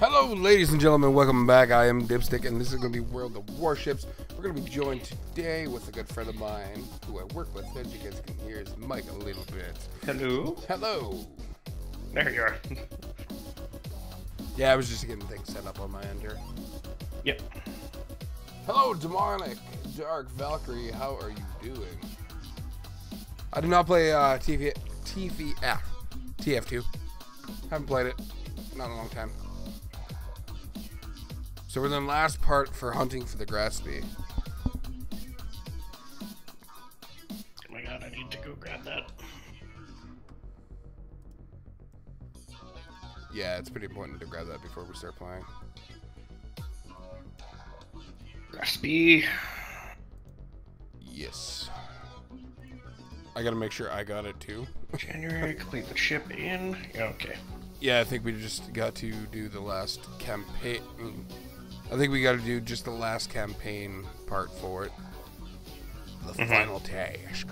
Hello, ladies and gentlemen. Welcome back. I am Dipstick, and this is going to be World of Warships. We're going to be joined today with a good friend of mine who I work with. As you guys can hear his mic a little bit. Hello. Hello. There you are. Yeah, I was just getting things set up on my end here. yep. Hello, Demonic Dark Valkyrie. How are you doing? I do not play uh, TV, TV, ah, TF2. Haven't played it. Not in a long time. So we're in the last part for hunting for the Graf Spee. Oh my god, I need to go grab that. Yeah, it's pretty important to grab that before we start playing. Recipe. Yes. I gotta make sure I got it too. January, complete the ship in. Yeah, okay. Yeah, I think we just got to do the last campaign. I think we got to do just the last campaign part for it. The Mhm. final task.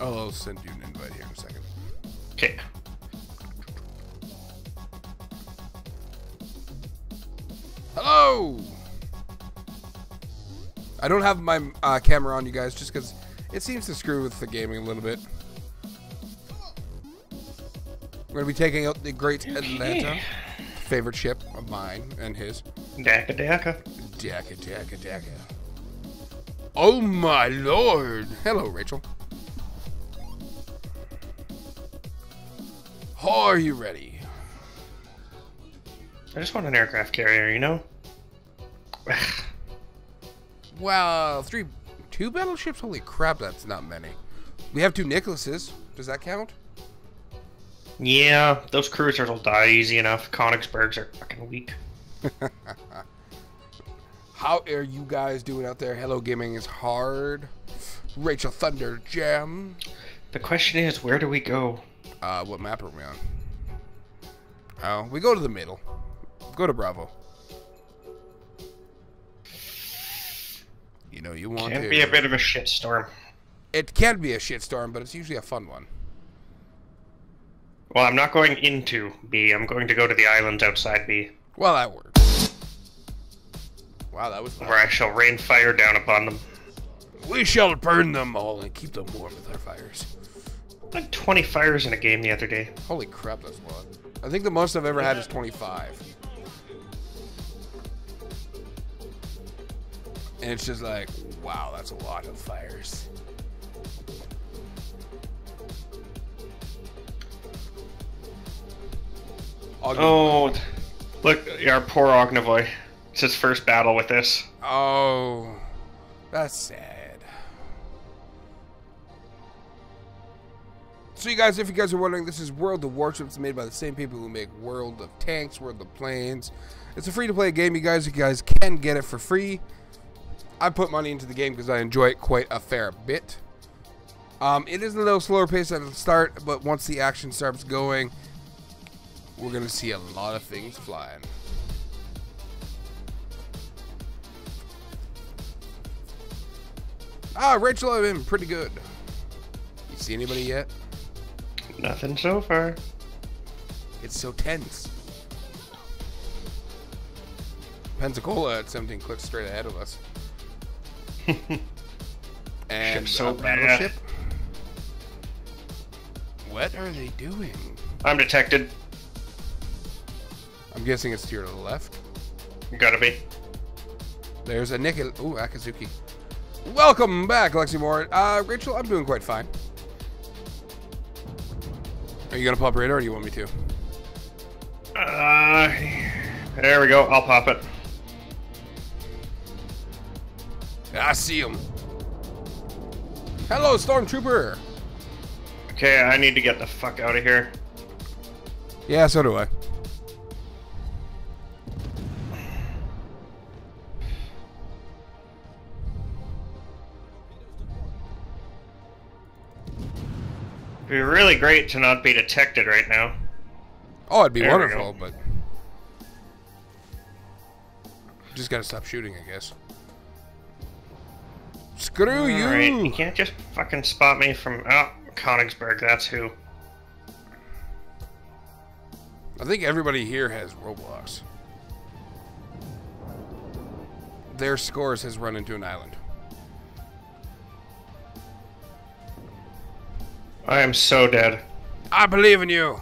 Oh, I'll send you an invite here in a second. Okay. Hello! I don't have my uh, camera on you guys just because it seems to screw with the gaming a little bit. We're going to be taking out the Great Atlanta, Okay. favorite ship of mine and his. Daka Daka. Daka, daka, daka. Oh my lord! Hello, Rachel. Are you ready? I just want an aircraft carrier, you know? Well, three, two battleships. Holy crap, that's not many. We have two Nicholases. Does that count? Yeah, those cruisers will die easy enough. Konigsbergs are fucking weak. How are you guys doing out there? Hello, gaming is hard. Rachel Thunder Jam. The question is, where do we go? Uh, what map are we on? Oh, we go to the middle. Go to Bravo. You know you want Can to. be a bit of a shitstorm. It can be a shitstorm, but it's usually a fun one. Well, I'm not going into B. I'm going to go to the islands outside B, Well, that works. Wow, that was fun. where I shall rain fire down upon them. We shall burn them all and keep them warm with our fires. Like 20 fires in a game the other day. Holy crap, that's a lot. I think the most I've ever had is 25. And it's just like, wow, that's a lot of fires. Ognevoi. Oh, look, our poor Ognevoi. It's his first battle with this. Oh, that's sad. So, you guys, if you guys are wondering, this is World of Warships, made by the same people who make World of Tanks, World of Planes. It's a free-to-play game, you guys. You guys can get it for free. I put money into the game because I enjoy it quite a fair bit. Um, it is a little slower pace at the start, but once the action starts going, we're gonna see a lot of things flying. Ah, Rachel, I've been pretty good. You see anybody yet? Nothing so far. It's so tense. Pensacola at 17 clicks straight ahead of us. and so battleship. What are they doing? I'm detected. Guessing it's to your left. Gotta be. There's a Nikki. Ooh, Akazuki. Welcome back, Lexi Moore. Uh, Rachel, I'm doing quite fine. Are you gonna pop radar or do you want me to? Uh, there we go. I'll pop it. I see him. Hello, Stormtrooper. Okay, I need to get the fuck out of here. Yeah, so do I. great to not be detected right now. Oh, it'd be there wonderful, but just gotta stop shooting, I guess. Screw All you! Right. You can't just fucking spot me from oh, Konigsberg. That's who. I think everybody here has Roblox. Their scores has run into an island. I am so dead. I believe in you.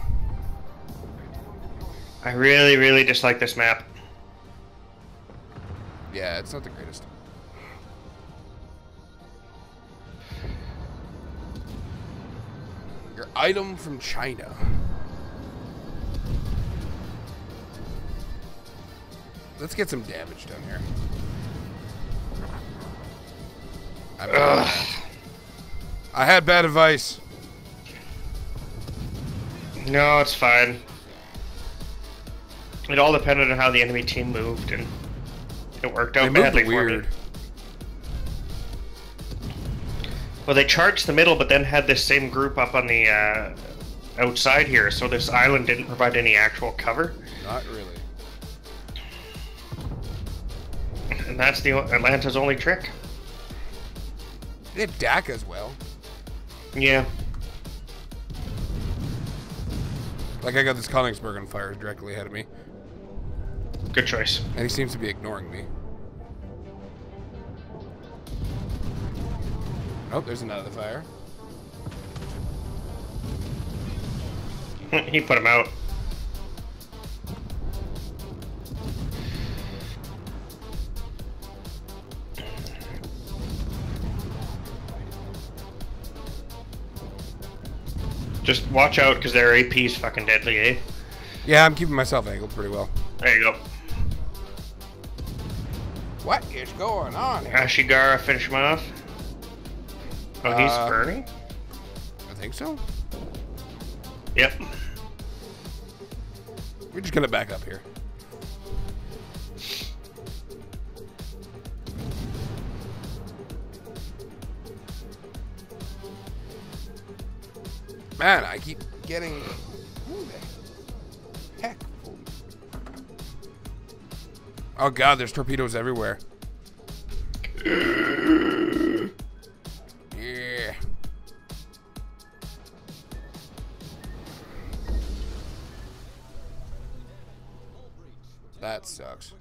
I really, really dislike this map. Yeah, it's not the greatest. Your item from China. Let's get some damage done here. I, had bad advice. No, it's fine. It all depended on how the enemy team moved, and it worked They out moved badly for weird. me. Well, they charged the middle, but then had this same group up on the uh, outside here, so this island didn't provide any actual cover, Not really. and that's the Atlanta's only trick. They had DAC as well. Yeah, Like I got this Königsberg on fire directly ahead of me, good choice. and he seems to be ignoring me. Oh, there's another fire. he put him out. Just watch out because their AP is fucking deadly, eh? Yeah, I'm keeping myself angled pretty well. There you go. What is going on here? Ashigara, finish him off. Oh, he's Uh, burning? I think so. Yep. We're just gonna back up here. Man, I keep getting. Oh god, there's torpedoes everywhere. Yeah. That sucks.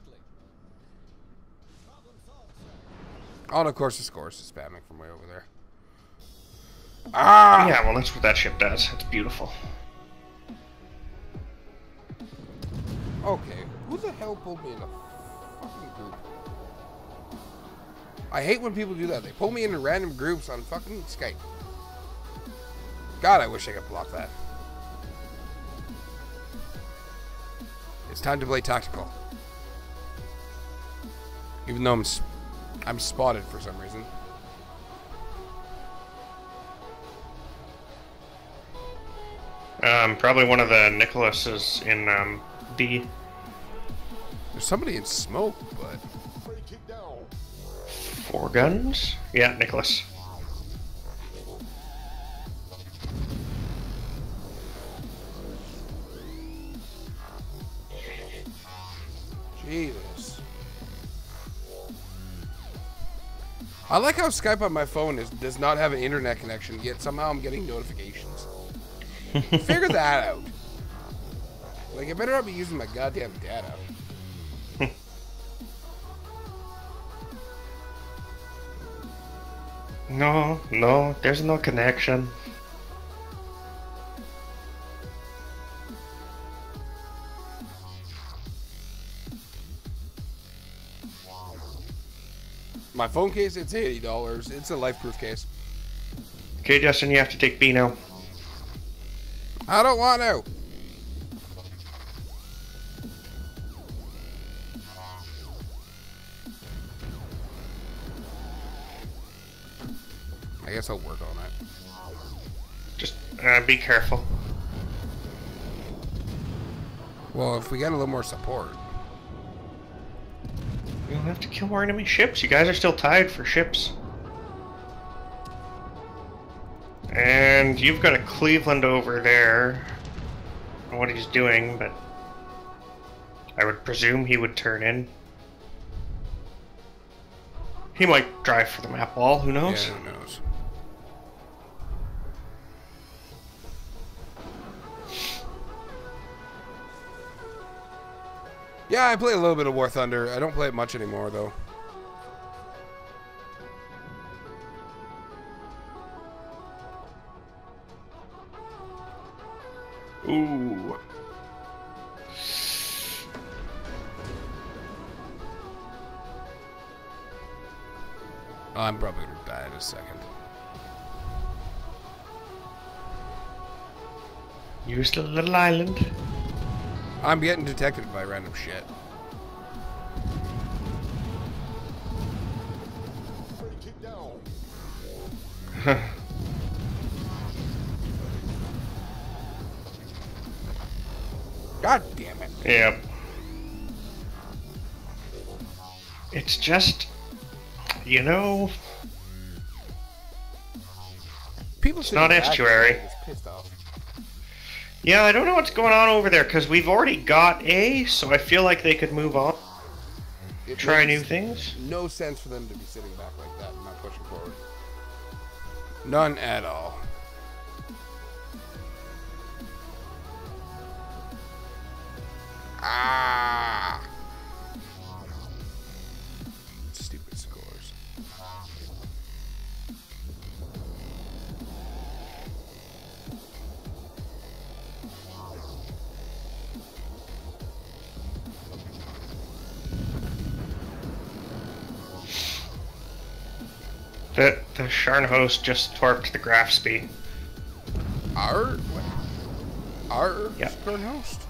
Oh, and of course the scores is spamming from way over there. Ah! Yeah, well, that's what that ship does. It's beautiful. Okay, who the hell pulled me in a fucking group? I hate when people do that. They pull me into random groups on fucking Skype. God, I wish I could block that. It's time to play tactical. Even though I'm s- I'm spotted for some reason. Um, probably one of the Nicholases in um, B. There's somebody in smoke, but Four guns? Yeah, Nicholas. Jesus. I like how Skype on my phone is does not have an internet connection, yet somehow I'm getting notifications. Figure that out. Like, I better not be using my goddamn data. No, no, there's no connection. My phone case, it's eighty dollars. It's a life-proof case. Okay, Justin, you have to take B now. I don't want to. I guess I'll work on it. Just uh, be careful. Well, if we get a little more support. We don't have to kill more enemy ships. You guys are still tied for ships. And you've got a Cleveland over there. What he's doing, but I would presume he would turn in. He might drive for the map wall, who knows? Yeah, who knows? Yeah, I play a little bit of War Thunder. I don't play it much anymore, though. Ooh. I'm probably gonna die in a second. You're Use the little island. I'm getting detected by random shit. God damn it. Yep. It's just, you know, People It's not estuary. Yeah, I don't know what's going on over there because we've already got A, so I feel like they could move on, It try new things. No sense for them to be sitting back like that and not pushing forward. None at all. Ah! Stupid scores. The the Scharnhorst just torped the Graf Spee. Our? Our Yeah. current host.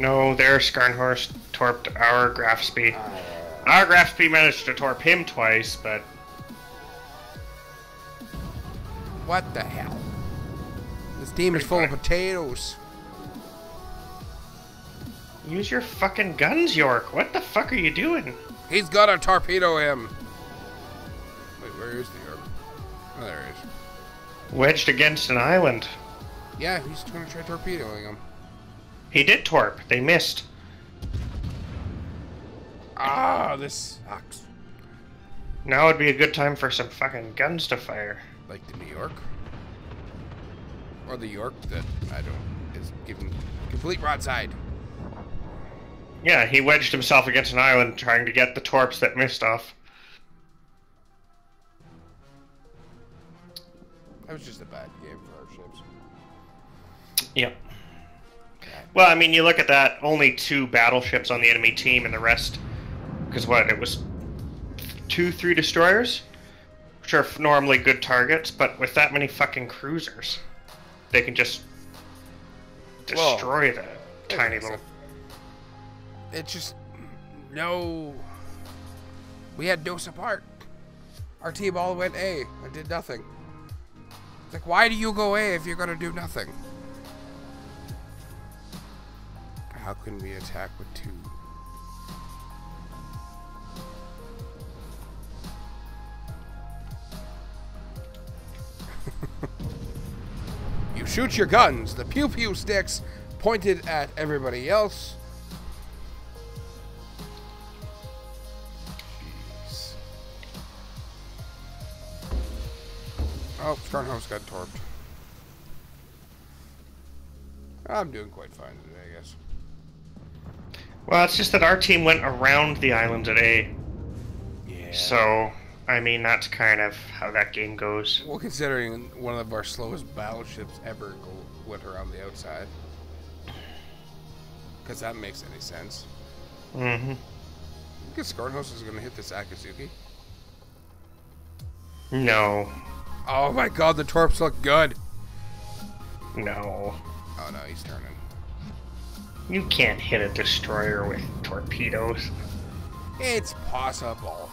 No, their Scharnhorst torped our Graf Spee. Our Graf Spee managed to torp him twice, but What the hell? This team is full of potatoes. use your fucking guns, York. What the fuck are you doing? He's gotta torpedo him. Wait, where is the York? Oh, there he is. Wedged against an island. Yeah, he's gonna try torpedoing him. He did torp. They missed. Ah, this sucks. Now would be a good time for some fucking guns to fire. Like the New York? Or the York that, I don't, is giving complete broadside. Yeah, he wedged himself against an island trying to get the torps that missed off. That was just a bad game for our ships. Yep. Well, I mean, you look at that, only two battleships on the enemy team and the rest. Because what, it was two, three destroyers? Which are normally good targets, but with that many fucking cruisers, they can just Well, destroy the tiny little. It just, no. We had no support. Our team all went A and did nothing. It's like, why do you go A if you're gonna do nothing? How can we attack with two? you shoot your guns, the pew pew sticks pointed at everybody else. Oh, Stronghouse got torped. I'm doing quite fine today. Well, it's just that our team went around the island A. Yeah. So, I mean, that's kind of how that game goes. Well, considering one of our slowest battleships ever go, went around the outside. Because that makes any sense. Mm-hmm. I think Scharnhorst is going to hit this Akatsuki. No. Oh my god, the torps look good. No. Oh no, he's turning. You can't hit a destroyer with torpedoes. It's possible.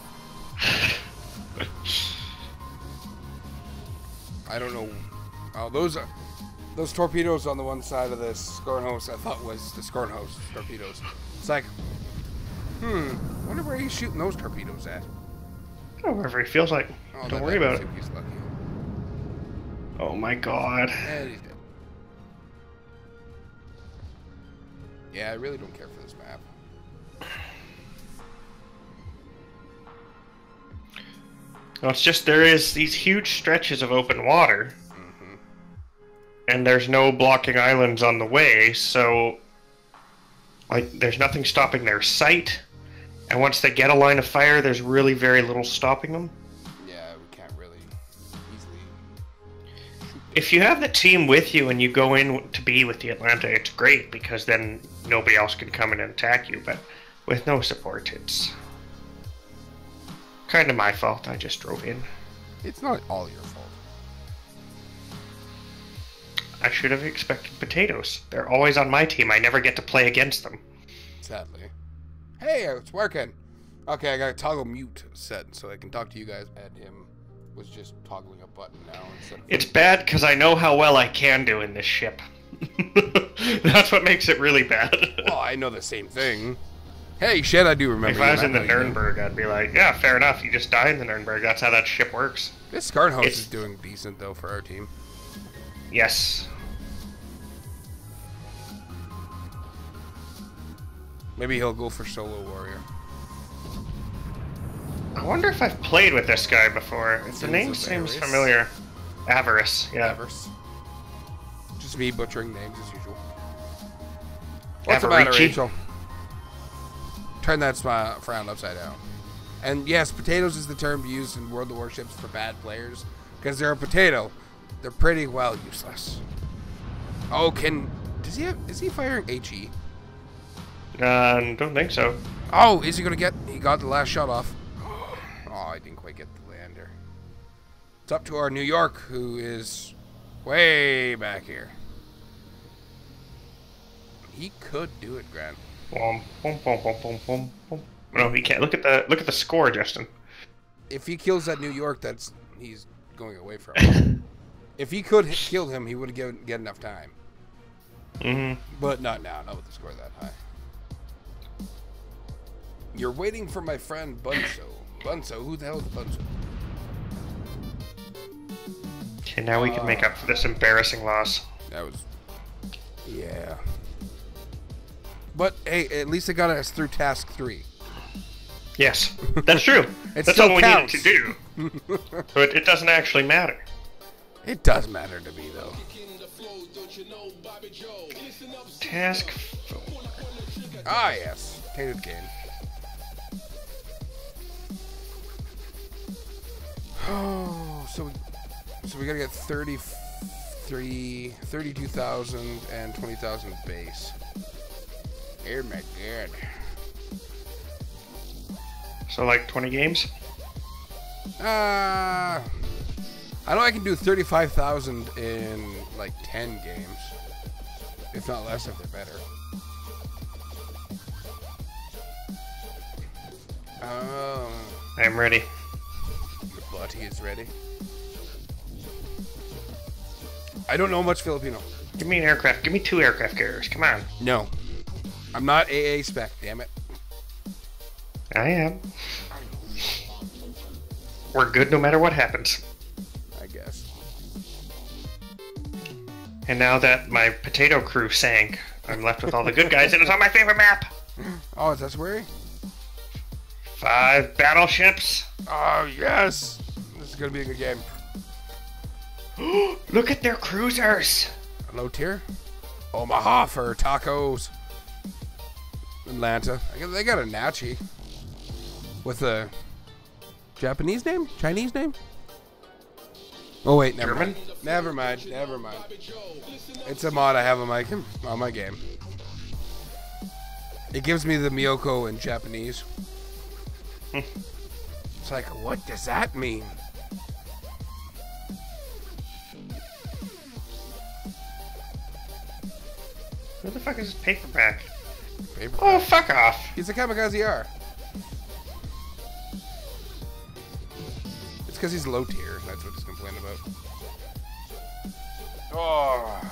I don't know. Oh, those are those torpedoes on the one side of this Scharnhorst I thought was the Scharnhorst torpedoes. It's like, hmm, wonder where he's shooting those torpedoes at. Oh, whatever he feels like. Oh, Don't worry about it. Oh my god. Yeah, I really don't care for this map. Well, it's just there is these huge stretches of open water, mm-hmm. and there's no blocking islands on the way, so Like, there's nothing stopping their sight. And once they get a line of fire, there's really very little stopping them. If you have the team with you and you go in to be with the Atlanta, it's great because then nobody else can come in and attack you. But with no support, it's kind of my fault. I just drove in. It's not all your fault. I should have expected potatoes. They're always on my team. I never get to play against them. Sadly. Hey, it's working. Okay, I got toggle mute set so I can talk to you guys. And him was just toggling a button now instead of. It's bad because I know how well I can do in this ship. That's what makes it really bad. Well, I know the same thing. Hey, shit, I do remember. if I was in the Matt, how you doing? Nuremberg, I'd be like, yeah, fair enough. You just die in the Nuremberg. That's how that ship works. This Scharnhorst is doing decent though for our team. Yes. Maybe he'll go for solo warrior. I wonder if I've played with this guy before. The name seems Avarice? familiar. Avarice, yeah. Avarice. Just me butchering names as usual. What's the Avarici. matter, Rachel? Turn that smile frown upside down. And yes, potatoes is the term used in World of Warships for bad players because they're a potato. They're pretty well useless. Oh, can does he have? Is he firing HE? Uh, don't think so. Oh, is he gonna get? He got the last shot off. It's up to our New York, who is way back here. He could do it, Grant. Boom, boom, boom, boom, boom, boom, boom. No, he can't. Look at the look at the score, Justin. If he kills that New York, that's he's going away from. if he could kill him, he would get get enough time. hmm But not now. Not with the score that high. You're waiting for my friend Bunso. Bunso, who the hell is Bunso? Okay, now we can make up for this embarrassing loss. That was, yeah. But hey, at least it got us through task three. Yes, that's true. It that's all we counts. needed to do. but it doesn't actually matter. It does matter to me though. Task. four. Ah yes, tainted cane. Oh, so we, so we gotta get 33, 32,000 and 20,000 base. Oh my god. So like 20 games. Uh, I know I can do 35,000 in like 10 games. If not less, if they're better. Um, I'm ready. the body is ready. I don't know much Filipino. Give me an aircraft. Give me two aircraft carriers. Come on. No. I'm not AA spec, damn it. I am. We're good no matter what happens. I guess. And now that my potato crew sank, I'm left with all the good guys, and it's on my favorite map. Oh, is that Sweary? Five battleships. Oh, yes! This is gonna be a good game. Look at their cruisers. Low tier? Omaha for tacos. Atlanta. I guess they got a Nachi. With a Japanese name? Chinese name? Oh wait, never German? mind. Never mind. Never mind. It's a mod I have on my on my game. It gives me the Myoko in Japanese. Hmm. it's like, what does that mean? Who the fuck is this paperback? Paper. Oh, fuck off. He's a kamikaze R. It's because he's low tier. That's what he's complaining about. Oh,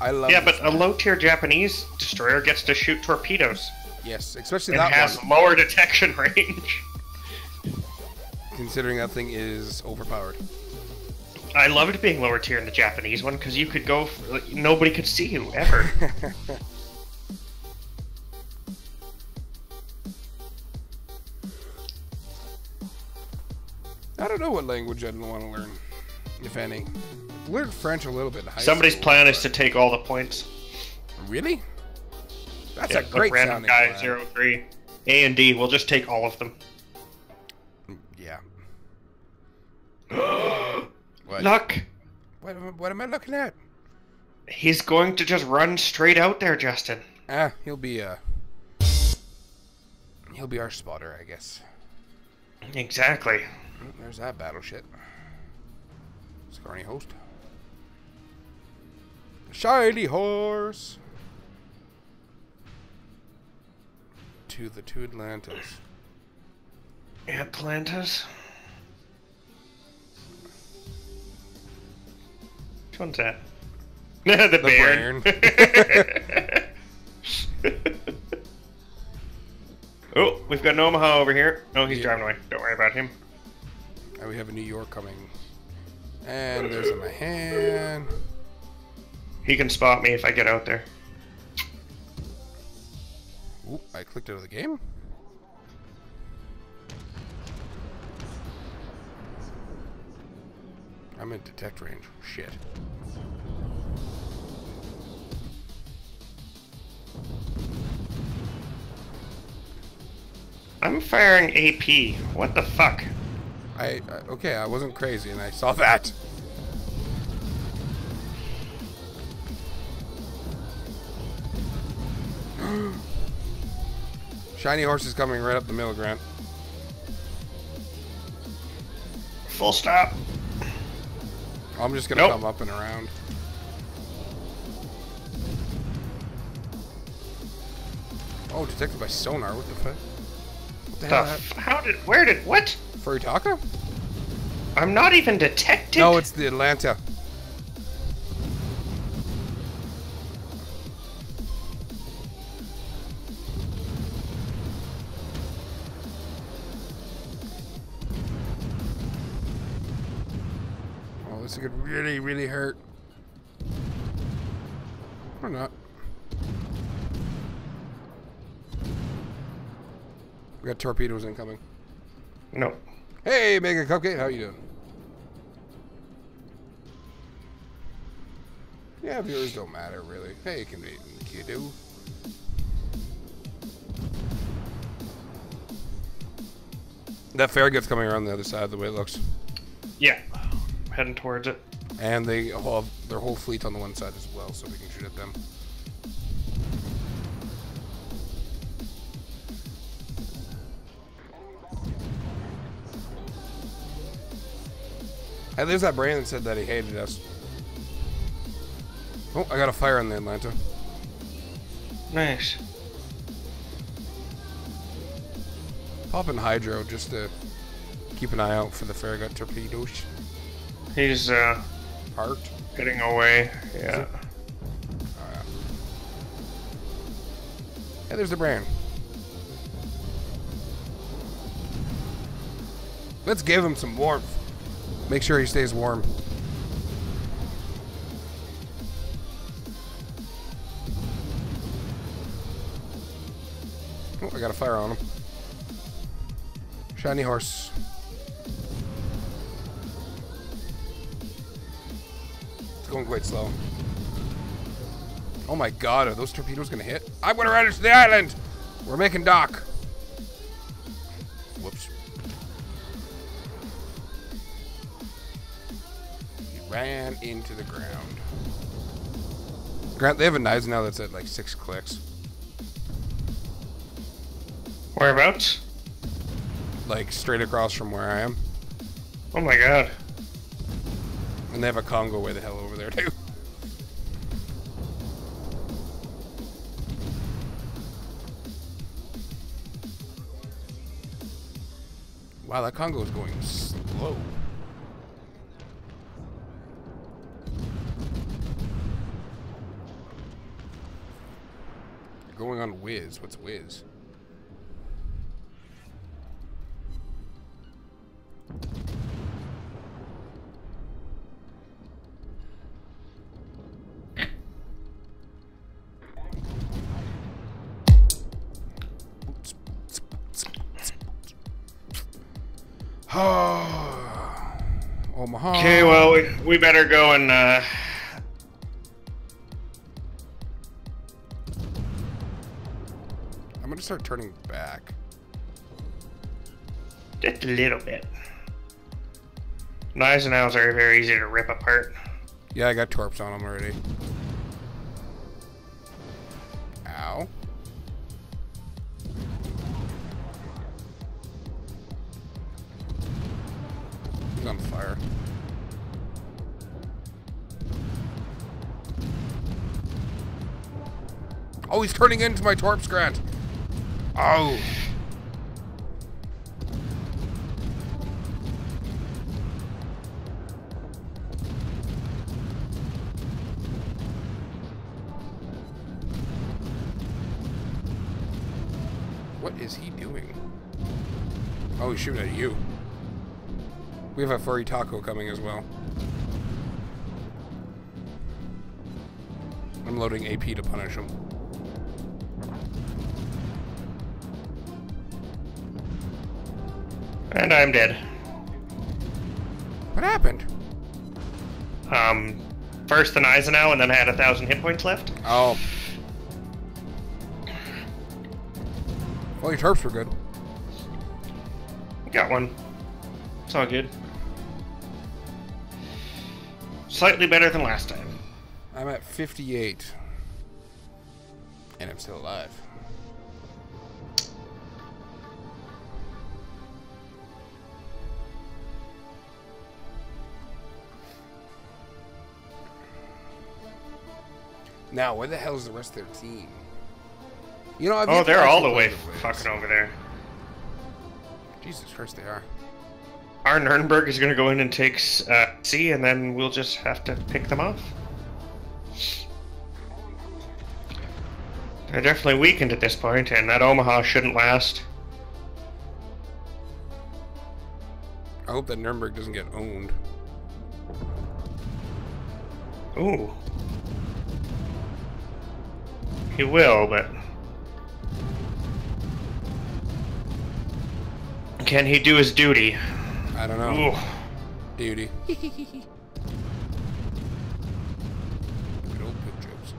I love. Yeah, but a low tier Japanese destroyer gets to shoot torpedoes yes, especially that has one. lower detection range. Considering that thing is overpowered. I loved being lower tier in the Japanese one because you could go, like, nobody could see you ever. I don't know what language I'd want to learn, if any. Learned French a little bit. in high Somebody's school, plan is to take all the points. Really? That's That's Yeah, a look, great random sounding guy plan. zero three. A and D. We'll just take all of them. Yeah. what? Luck. What, am I- what am I looking at? He's going to just run straight out there, Justin. Ah, he'll be uh He'll be our spotter, I guess. Exactly. Oh, There's that battleship. Scarny host. Shiny horse. To the two Atlantis. Atlantis. Which one's that? the, Baron. oh, we've got an Omaha over here. Oh, he's Yeah. driving away. Don't worry about him. And we have a New York coming. And there's a Mahan. He can spot me if I get out there. Ooh, I clicked out of the game. I'm in detect range. Shit. I'm firing AP. What the fuck? I, I okay, I wasn't crazy and I saw that. Shiny horse is coming right up the middle, Grant. Full stop. I'm just gonna Nope. come up and around. Oh, detected by sonar. What the fuck? What the The hell? how did? Where did? What? Furutaka? I'm not even detected. No, it's the Atlanta. Torpedoes incoming. no. Hey, Mega Cupcake, how you doing? Yeah, viewers don't matter really. Hey, can we you do? That Farragut's coming around the other side the way it looks. Yeah. Heading towards it. And they all have their whole fleet on the one side as well, so we can shoot at them. Hey, there's that Brandon said that he hated us. Oh, I got a fire on the Atlanta. Nice. Pop in Hydro just to keep an eye out for the Farragut torpedoes. He's uh Heart. Getting away. Yeah. Hey, there's the brand. Let's give him some warmth. Make sure he stays warm. Oh, I got a fire on him. Shiny horse. It's going quite slow. Oh my god, are those torpedoes gonna hit? I'm gonna run into the island! We're making dock. Ran into the ground. Grant, they have a knives now that's at like six clicks. Whereabouts? Like straight across from where I am. Oh my god. And they have a Kongo way the hell over there too. Wow, that Kongo is going slow. Going on whiz. What's whiz? Omaha. Okay, well we, we better go and uh start turning back. Just a little bit. Knives and nails are very easy to rip apart. Yeah, I got torps on them already. Ow. He's on fire. Oh, he's turning into my torps, Grant. Oh. What is he doing? Oh, he's shooting at you. We have a furry taco coming as well. I'm loading AP to punish him. And I'm dead. What happened? Um, first an Eisenhower, and then I had a thousand hit points left. Oh. Well, your turps were good. Got one. It's all good. Slightly better than last time. I'm at 58. And I'm still alive. Now, where the hell is the rest of their team? You know, I've Oh, they're all the way fucking over there. Jesus Christ, they are. Our Nuremberg is going to go in and take uh, C, and then we'll just have to pick them off. They're definitely weakened at this point, and that Omaha shouldn't last. I hope that Nuremberg doesn't get owned. Ooh. He will, but. Can he do his duty? I don't know. Ooh. Duty. Good old jokes.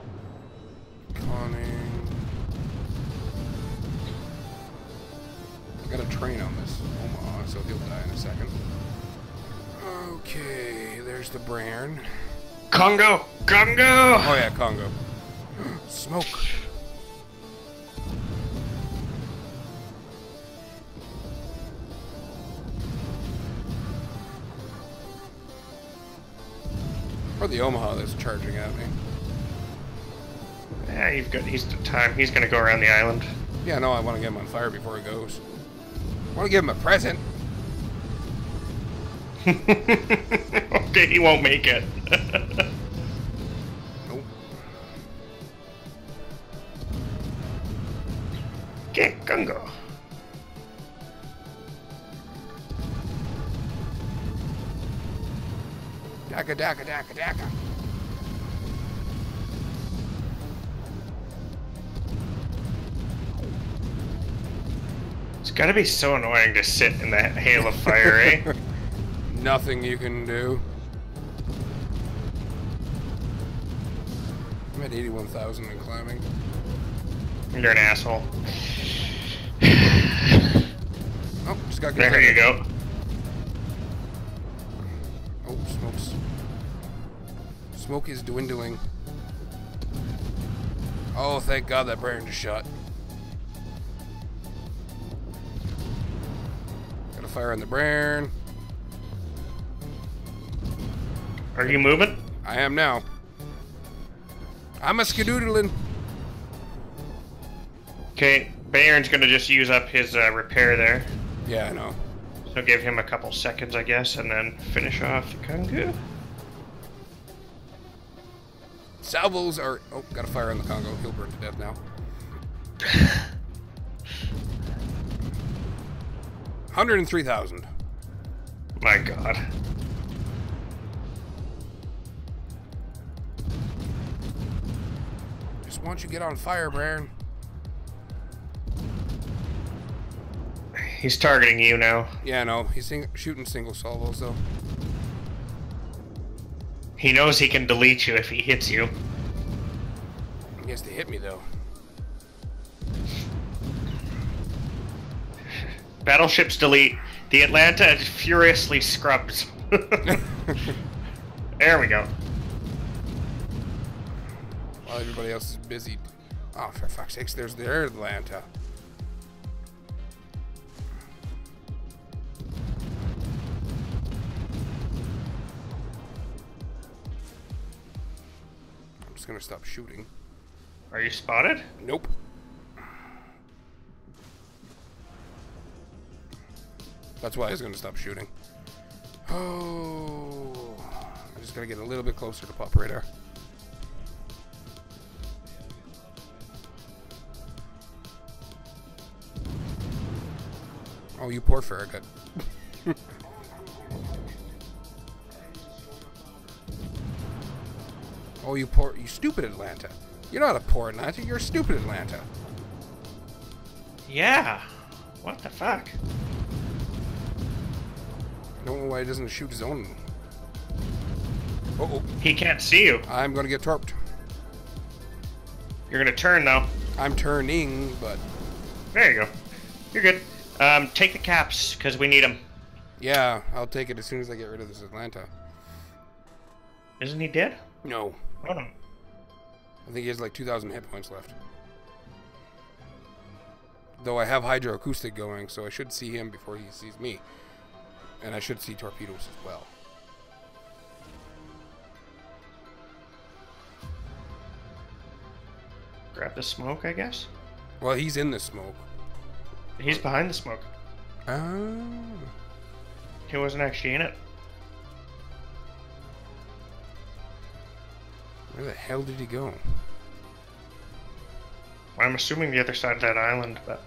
Conning. I got a train on this Omaha, so he'll die in a second. Okay, there's the Brand. Kongo! Kongo! Oh yeah, Kongo. Smoke. Or the Omaha that's charging at me. Yeah, you've got. He's the time. He's gonna go around the island. Yeah, no, I want to get him on fire before he goes. I want to give him a present. okay, he won't make it. Nope. okay, Kongo. Daka daka daka daka. It's gotta be so annoying to sit in that hail of fire, eh? Nothing you can do. I'm at 81,000 and climbing. You're an asshole. Oh, just got There you go. Smoke is dwindling. Oh, thank God that Bayern just shot. Got a fire on the Bayern. Are you moving? I am now. I'm a skedoodling. Okay, Bayern's gonna just use up his uh, repair there. Yeah, I know. So give him a couple seconds, I guess, and then finish off the Kongo. Salvos are. Oh, got a fire on the Kongo. He'll burn to death now. Hundred and three thousand. My god. Just want you to get on fire, Bayern. He's targeting you now. Yeah, no, he's sing- shooting single salvos though. He knows he can delete you if he hits you. He has to hit me though. Battleships delete. The Atlanta furiously scrubs. there we go. While everybody else is busy. Oh, for fuck's sakes, there's their Atlanta. Just gonna stop shooting. Are you spotted? Nope. That's why I was gonna stop shooting. Oh, I'm just gotta get a little bit closer to pop radar. Oh, you poor Farragut. oh, you poor, you stupid Atlanta. You're not a poor Atlanta, you're a stupid Atlanta. Yeah. What the fuck? I don't know why he doesn't shoot his own. Uh oh, He can't see you. I'm gonna get torped. You're gonna turn though. I'm turning, but There you go. You're good. Um, take the caps because we need them. yeah, I'll take it as soon as I get rid of this Atlanta. Isn't he dead? No, No. I think he has like 2,000 hit points left. Though I have hydroacoustic going, so I should see him before he sees me. And I should see torpedoes as well. Grab the smoke, I guess. Well, he's in the smoke. He's behind the smoke. Oh. He wasn't actually in it. Where the hell did he go? I'm assuming the other side of that island, but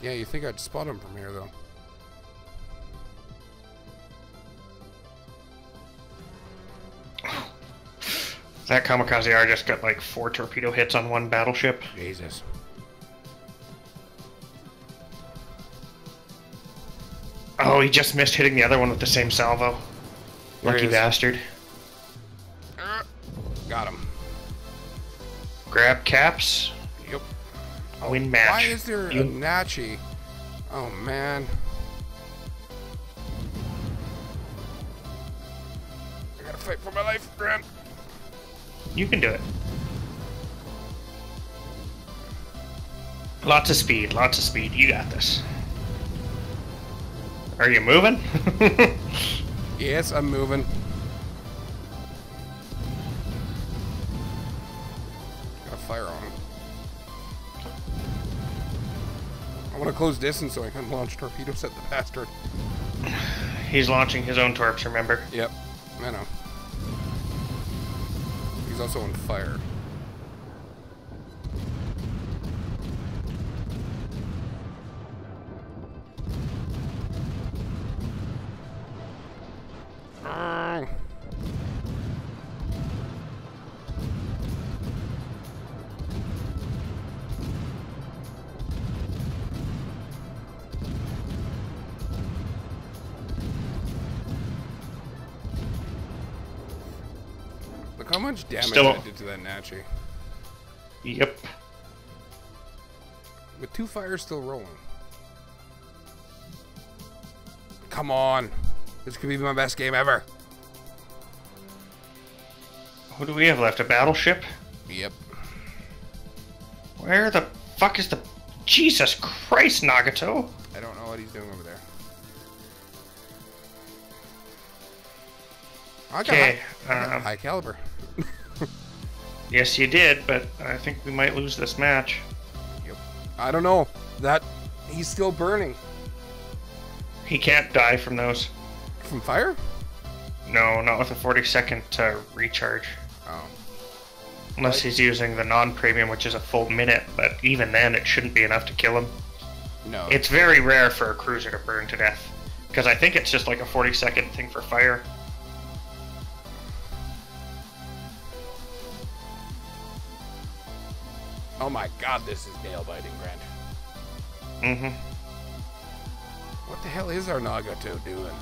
Yeah, you think I'd spot him from here, though. that kamikaze R just got like four torpedo hits on one battleship. Jesus. Oh, he just missed hitting the other one with the same salvo. Lucky bastard. Got him. Grab caps. Yep. Oh, Win match. Why is there a You- Nachi? Oh, man. I gotta fight for my life, Grant. You can do it. Lots of speed, lots of speed. You got this. Are you moving? Yes, I'm moving. Close distance so I can launch torpedoes at the bastard. He's launching his own torps, remember? Yep, I know. He's also on fire. Damage Still- I did to that Nachi. Yep. With two fires still rolling. Come on. This could be my best game ever. Who do we have left? A battleship? Yep. Where the fuck is the. Jesus Christ, Nagato! I don't know what he's doing over there. I got, Okay, high, I got um, high caliber. Yes, you did, but I think we might lose this match. Yep. I don't know. That he's still burning He can't die from those. from fire. No, not with a 40 second uh, recharge. Oh, Unless he's using the non premium, which is a full minute, but even then, it shouldn't be enough to kill him. no. It's very rare for a cruiser to burn to death. Because I think it's just like a 40 second thing for fire. Oh my God, this is nail biting, Grant. Mm hmm. What the hell is our Nagato doing?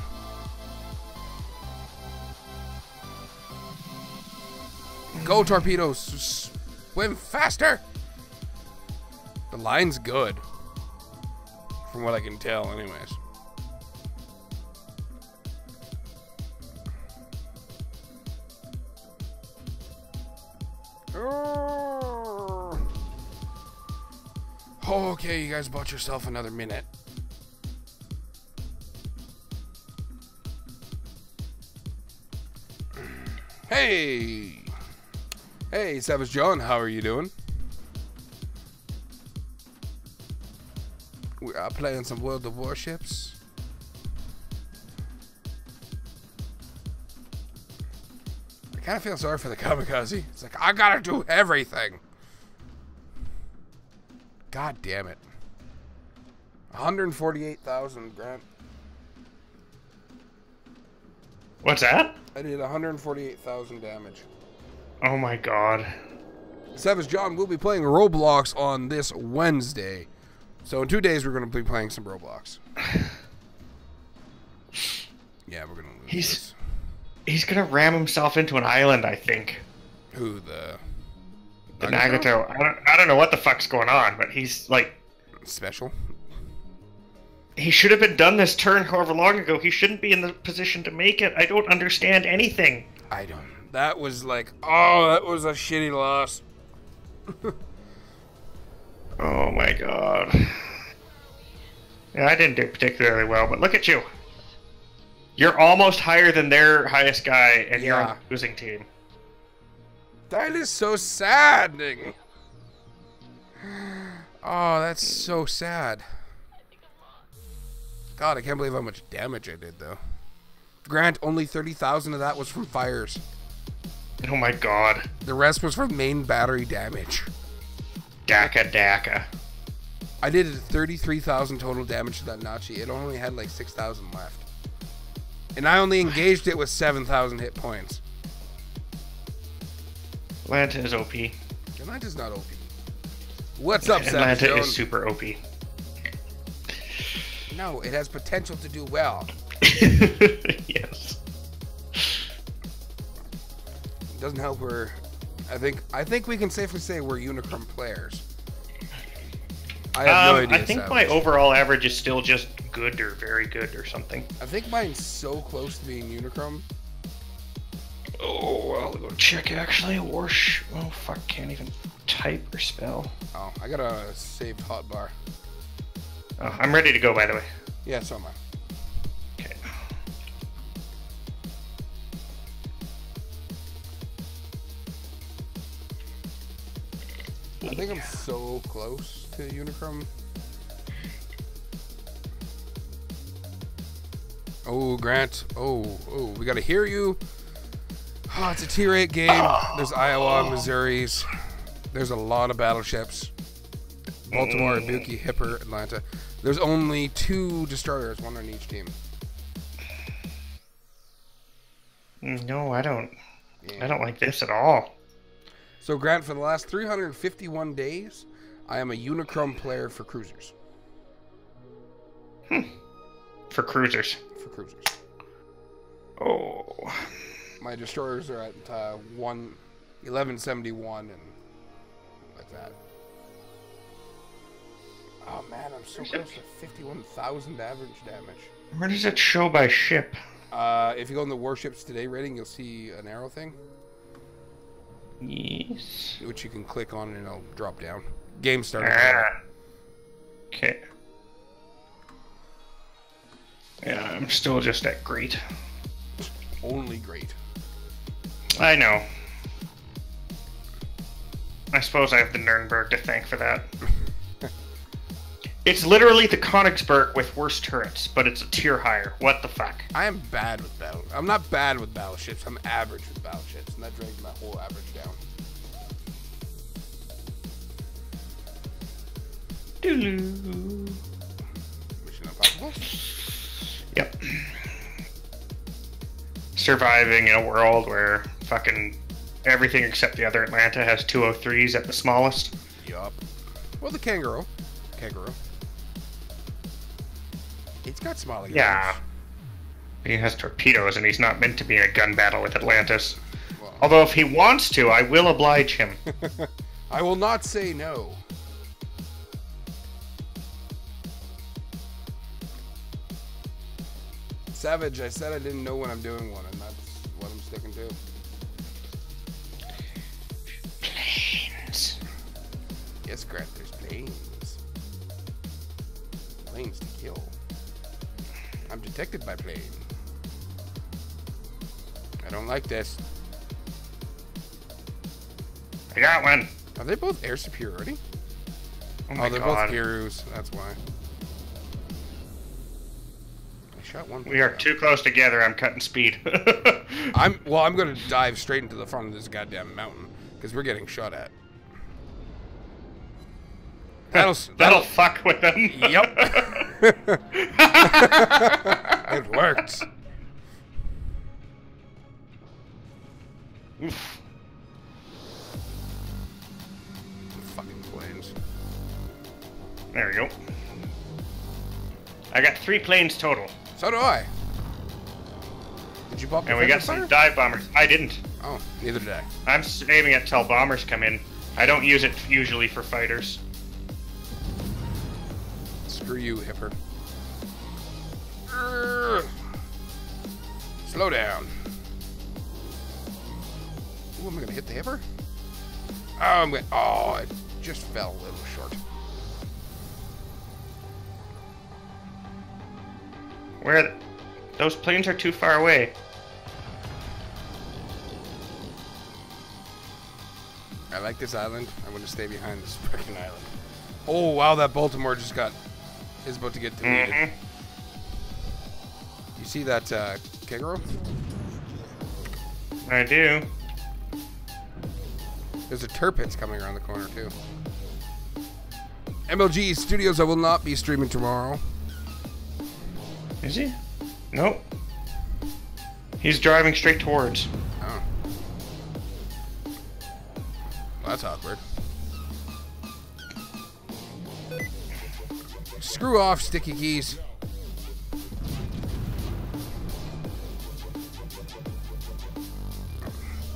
Go torpedoes! Swim faster! The line's good. from what I can tell, anyways. Okay, you guys bought yourself another minute. Hey! Hey, Savage John, how are you doing? We are playing some World of Warships. I kind of feel sorry for the kamikaze. It's like, I gotta do everything. God damn it. 148,000, Grant. What's that? I did 148,000 damage. Oh my god. Savage John will be playing Roblox on this Wednesday. So in two days, we're going to be playing some Roblox. Yeah, we're going to lose He's- this. He's gonna ram himself into an island, I think. Who, the... The Nagato? I don't, I don't know what the fuck's going on, but he's like. Special? He should have been done this turn however long ago. He shouldn't be in the position to make it. I don't understand anything. I don't... That was like... Oh, that was a shitty loss. Oh my god. Yeah, I didn't do particularly well, but look at you. You're almost higher than their highest guy, and you're on the losing team. That is so saddening. Oh, that's so sad. God, I can't believe how much damage I did, though. Grant, only 30,000 of that was from fires. Oh my god. The rest was from main battery damage. Daka Daka. I did 33,000 total damage to that Nachi. It only had like 6,000 left. And I only engaged it with 7,000 hit points. Atlanta is OP. Atlanta's not OP. What's up, Atlanta is super OP. No, it has potential to do well. yes. It doesn't help we're I think I think we can safely say we're Unicron players. I have Um, no idea. I think Savage. my overall average is still just good or very good or something. I think mine's so close to being Unicron. Oh, I'll go check actually. Warsh. Oh, fuck. Can't even type or spell. Oh, I got a saved hotbar. Oh, I'm ready to go, by the way. Yeah, so am I. Okay. I think I'm so close to Unicron. Oh, Grant. Oh, oh, we gotta hear you. Oh, it's a tier 8 game. There's Iowa, Missouri's. There's a lot of battleships. Baltimore, Ibuki, Hipper, Atlanta. There's only two destroyers, one on each team. No, I don't. Yeah. I don't like this at all. So, Grant, for the last 351 days, I am a Unicron player for cruisers. Hmm. For cruisers. For cruisers. Oh. My destroyers are at uh, one, 1171 and like that. Oh man, I'm so close to 51,000 average damage. Where does it show by ship? Uh, if you go in the warships today rating, you'll see an arrow thing, Yes. which you can click on and it'll drop down. Game started. Ah. Okay. Yeah, I'm still just at great. Only great. I know. I suppose I have the Nuremberg to thank for that. it's literally the Königsberg with worse turrets, but it's a tier higher. What the fuck? I am bad with battle. I'm not bad with battleships. I'm average with battleships, and that drags my whole average down. Doodaloo. Mission Impossible. Yep. Surviving in a world where fucking everything except the other Atlanta has 203s at the smallest. Yup. Well, the kangaroo. Kangaroo. It's got smaller. Yeah. He has torpedoes and he's not meant to be in a gun battle with Atlantis. Well, Although if he wants to, I will oblige him. I will not say no. Savage, I said I didn't know when I'm doing one, and that's what I'm sticking to. Yes, Grant, there's planes. Planes to kill. I'm detected by plane. I don't like this. I got one. Are they both air superiority? Oh, oh my they're god. both Kirus. That's why. I shot one. we are too close together. I'm cutting speed. I'm well. I'm gonna dive straight into the front of this goddamn mountain because we're getting shot at. That'll That'll that'll. fuck with them. Yep. it worked. Oof. Fucking planes. There we go. I got three planes total, So do I. Did you pop? and we got some dive bombers. I didn't. Oh, neither did I. I'm saving it till bombers come in. I don't use it usually for fighters. Screw you, hipper. Urgh. Slow down. Ooh, am I gonna hit the hipper? Oh, I'm gonna. Oh, it just fell a little short. Where? are the- Those planes are too far away. I like this island. I'm gonna stay behind this freaking island. Oh wow, that Baltimore just got is about to get deleted. hmm You see that uh, kangaroo? I do. There's a Tirpitz coming around the corner too. MLG Studios. I will not be streaming tomorrow. Is he? Nope. He's driving straight towards. Screw off, sticky keys.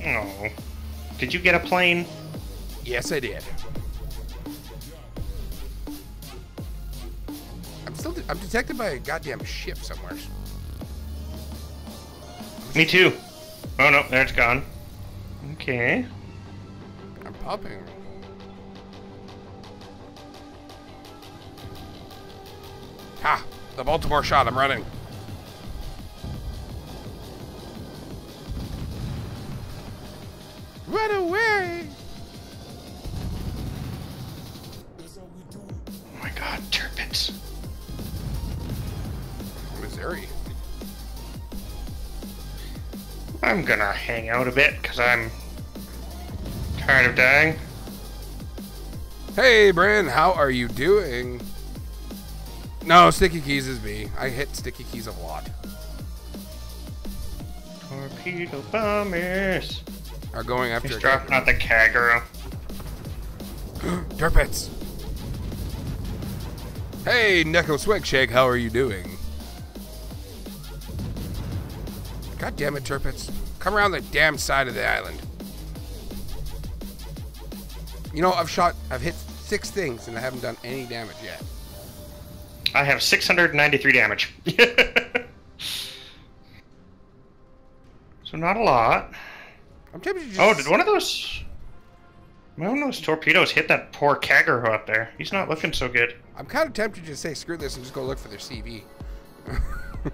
Oh. Did you get a plane? Yes, I did. I'm still. De- I'm detected by a goddamn ship somewhere. Me too. Oh no, there it's gone. Okay. I'm popping. The Baltimore shot. I'm running. Run away! Oh my god, Tirpitz. Missouri. I'm gonna hang out a bit because I'm tired of dying. Hey, Bran, how are you doing? No, Sticky Keys is me. I hit Sticky Keys a lot. Torpedo bombers. Are going after He's dropping out the Kagero. Tirpitz. Hey, Neko Swigshake, how are you doing? God damn it, Tirpitz. Come around the damn side of the island. You know, I've shot, I've hit six things and I haven't done any damage yet. I have 693 damage. so not a lot. I'm tempted to oh, just. Oh, did one of those... One of those torpedoes hit that poor Kagero up there. He's not looking so good. I'm kind of tempted to say screw this and just go look for their CV.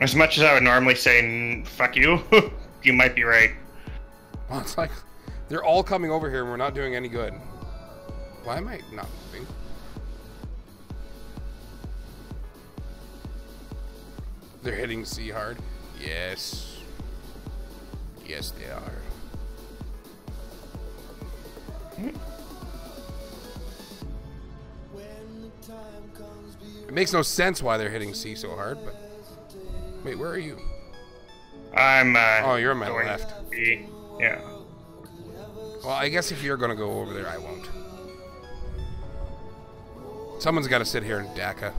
As much as I would normally say, fuck you, you might be right. Well, it's like they're all coming over here and we're not doing any good. Why am I not moving? They're hitting C hard. Yes. Yes, they are. It makes no sense why they're hitting C so hard, but wait, where are you? I'm, uh... Oh, you're on my left. Yeah. Well, I guess if you're gonna go over there, I won't. Someone's got to sit here in DACA.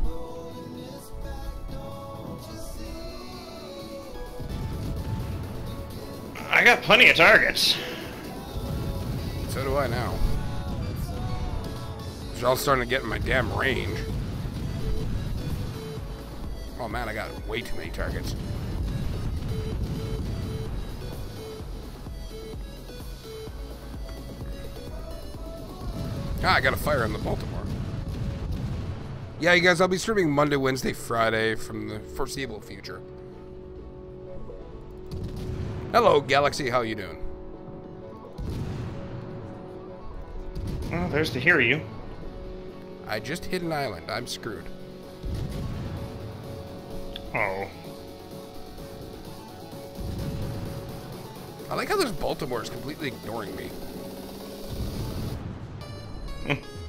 I got plenty of targets. So do I now. They're all starting to get in my damn range. Oh man, I got way too many targets. Ah, I got a fire on the Baltimore. Yeah, you guys, I'll be streaming Monday, Wednesday, Friday from the foreseeable future. Hello, Galaxy. How you doing? Well, there's to hear you. I just hit an island. I'm screwed. Oh. I like how this Baltimore is completely ignoring me.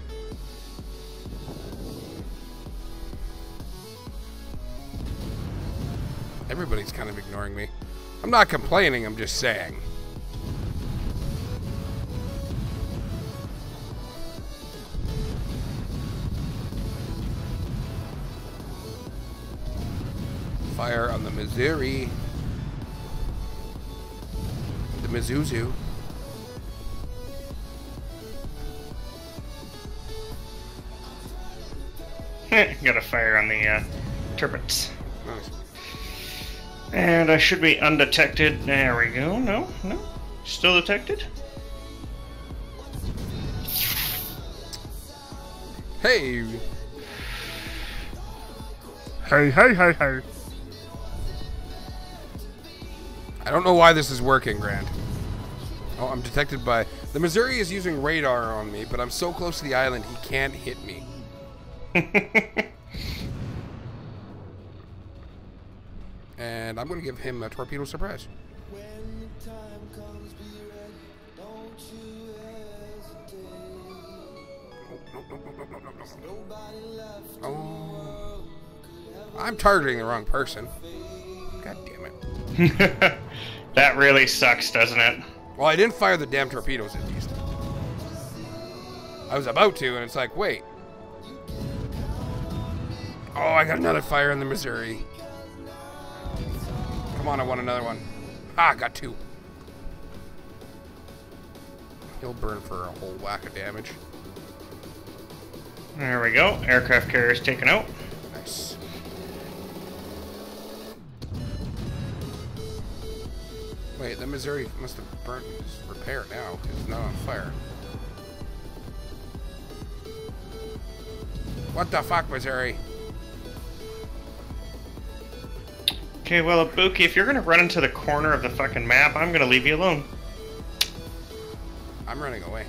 Everybody's kind of ignoring me. I'm not complaining, I'm just saying. Fire on the Missouri. The Mizuzu. Got a fire on the uh. And I should be undetected. There we go. No, no. Still detected? Hey, Hey, hey, hey, hey. I don't know why this is working, Grant. Oh, I'm detected by... The Missouri is using radar on me, but I'm so close to the island, he can't hit me. and I'm going to give him a torpedo surprise. When time comes, be ready. Oh. I'm targeting the wrong person. God damn it. that really sucks, doesn't it? Well, I didn't fire the damn torpedoes at least. I was about to, and it's like, wait. Oh, I got another fire in the Missouri. Come on, I want another one. Ah, got two. He'll burn for a whole whack of damage. There we go. Aircraft carrier's taken out. Nice. Wait, the Missouri must have burnt his repair now. It's not on fire. What the fuck, Missouri? Okay, well, Ibuki, if you're gonna run into the corner of the fucking map, I'm gonna leave you alone. I'm running away.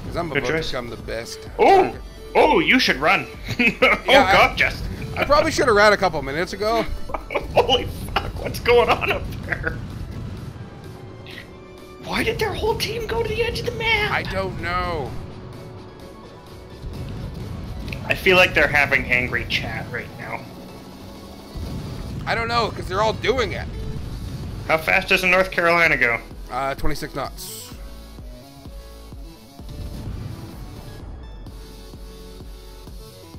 Because I'm Good about to become the best. Oh! Oh, you should run. oh, Yeah, I- God, Justin. I probably should have ran a couple minutes ago. Holy fuck, what's going on up there? Why did their whole team go to the edge of the map? I don't know. I feel like they're having angry chat right now. I don't know, because they're all doing it. How fast does a North Carolina go? Uh, 26 knots.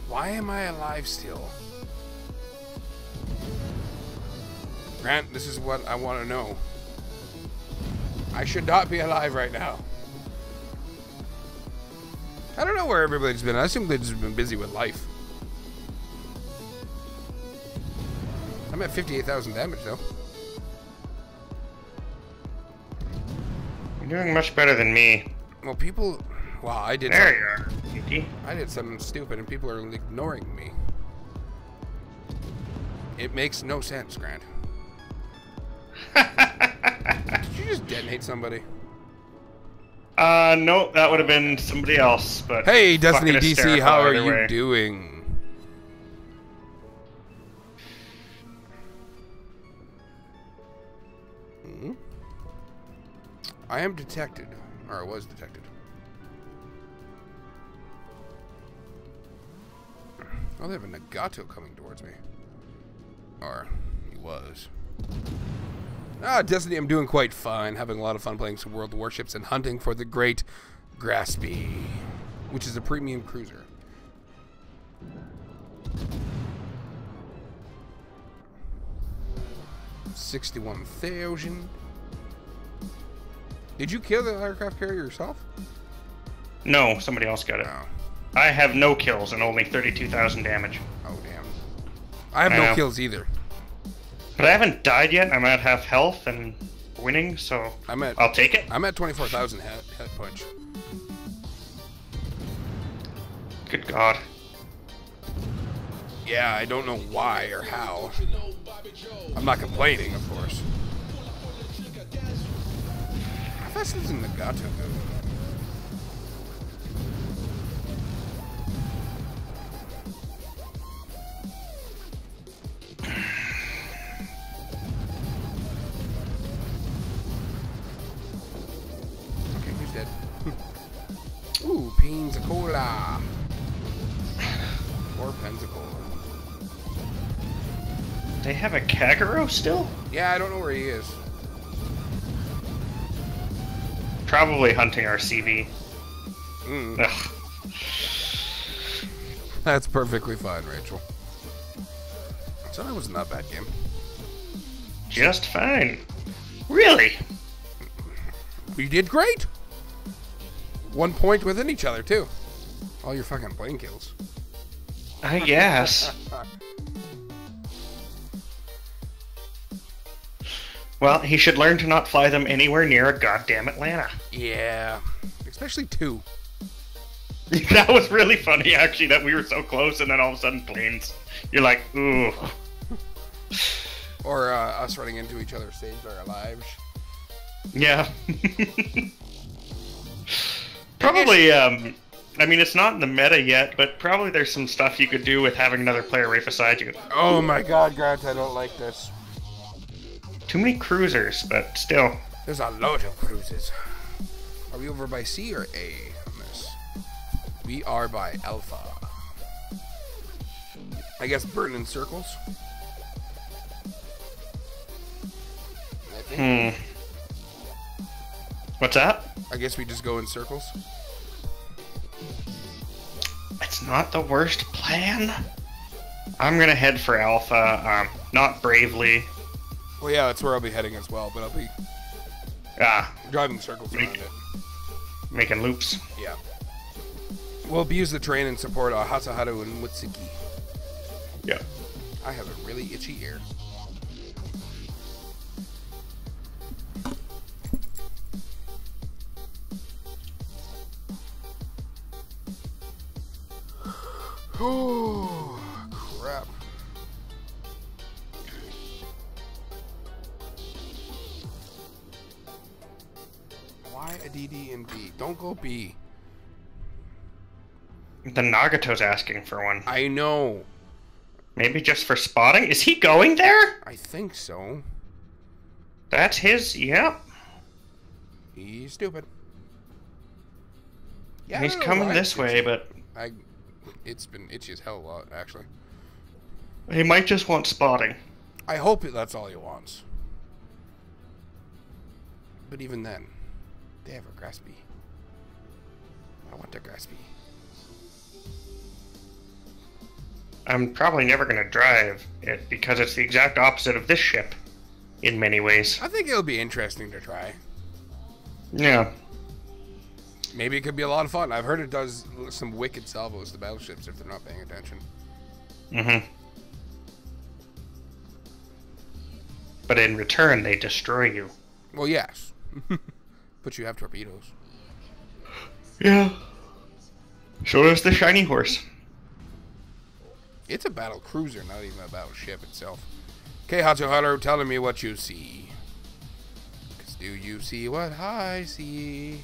Why am I alive still? Grant, this is what I want to know. I should not be alive right now. I don't know where everybody's been. I assume they've just been busy with life. I'm at 58,000 damage, though. You're doing much better than me. Well, people... Wow, I did... There something- you are, Yuki. I did something stupid and people are ignoring me. It makes no sense, Grant. Did you just detonate somebody? Uh, no, that would have been somebody else, but... Hey, Destiny DC, how are you way. doing? I am detected, or I was detected. Oh, they have a Nagato coming towards me. Or, he was. Ah, Destiny, I'm doing quite fine. Having a lot of fun playing some World Warships and hunting for the Great Graf Spee, which is a premium cruiser. Sixty-one thousand. Did you kill the aircraft carrier yourself? No, somebody else got it. No. I have no kills and only 32,000 damage. Oh damn. I have no Yeah. kills either. But I haven't died yet. I'm at half health and winning, so I'm at I'll take it. I'm at 24,000 hit, hit punch. Good God. Yeah, I don't know why or how. I'm not complaining, of course. How fast does Nagato go? Okay, who's dead? Ooh, Pensacola. Or Pensacola. They have a Kagero still? Yeah, I don't know where he is. Probably hunting our CV. Mm, that's perfectly fine, Rachel. So that was not a bad game. Just fine. Really? We did great. One point within each other too. All your fucking plane kills. I guess. Well, he should learn to not fly them anywhere near a goddamn Atlanta. Yeah, especially two. that was really funny, actually, that we were so close and then all of a sudden planes. You're like, ooh. Or uh, us running into each other saved our lives. Yeah. probably, um, I mean, it's not in the meta yet, but probably there's some stuff you could do with having another player right beside you. Oh my god, Grant, I don't like this. Too many cruisers, but still. There's a lot of cruises. Are we over by C or A on this? We are by Alpha. I guess burn in circles. Hmm. What's that? I guess we just go in circles. It's not the worst plan. I'm gonna head for Alpha, um, not bravely. Well, yeah, that's where I'll be heading as well, but I'll be Ah, driving circles around it. making loops. Yeah. We'll abuse the train and support uh, Hatsuharu and Mutsuki. Yeah. I have a really itchy ear. Oh, crap. Why a DD and B? Don't go B. The Nagato's asking for one. I know. Maybe just for spotting? Is he going there? I think so. That's his. Yep. He's stupid. Yeah, He's coming why this way, but I, it's been itchy as hell a lot, actually. he might just want spotting. I hope that's all he wants. But even then, they have a Graf Spee. I want their Graf Spee. I'm probably never gonna drive it because it's the exact opposite of this ship, in many ways. I think it'll be interesting to try. Yeah. Maybe it could be a lot of fun. I've heard it does some wicked salvos to battleships if they're not paying attention. Mm-hmm. But in return, they destroy you. Well, yes. but you have torpedoes. Yeah. So does the shiny horse. It's a battle cruiser, not even a battleship itself. Okay, Hatsuharu, telling me what you see. Because do you see what I see?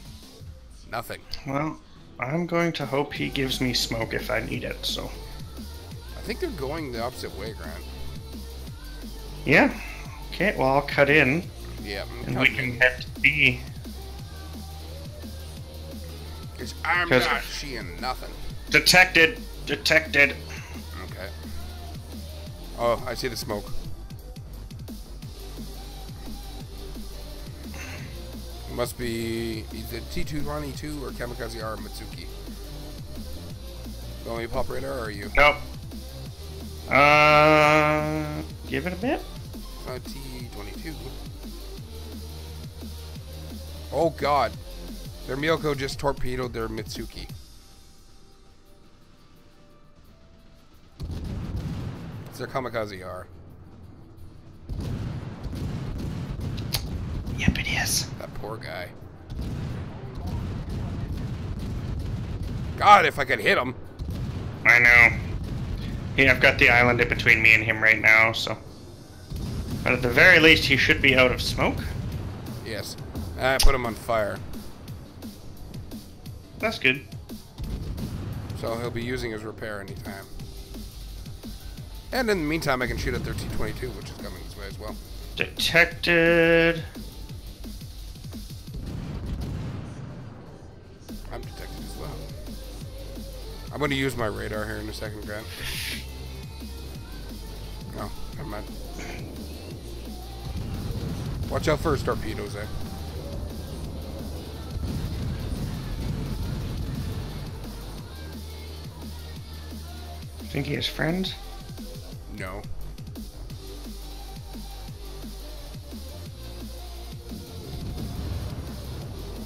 Nothing. Well, I'm going to hope he gives me smoke if I need it. So. I think they're going the opposite way, Grant. Yeah. Okay. Well, I'll cut in, Yeah, and we can head to B. Because I'm 'Cause- not seeing nothing. Detected. Detected. Okay. Oh, I see the smoke. It must be either T222 or Kamikaze R Mutsuki. You want me pop radar or are you? Nope. Uh, give it a bit. Uh, T22. Oh god. Their Myoko just torpedoed their Mutsuki. It's their kamikaze R. Yep, it is. That poor guy. God, if I could hit him. I know. Yeah, I've got the island in between me and him right now, so. But at the very least, he should be out of smoke. Yes. I put him on fire. That's good. So he'll be using his repair anytime. And in the meantime, I can shoot at their T-22, which is coming this way as well. Detected. I'm detected as well. I'm going to use my radar here in a second, Grant. No, never mind. Watch out for his torpedoes, eh? Think he has friends? No.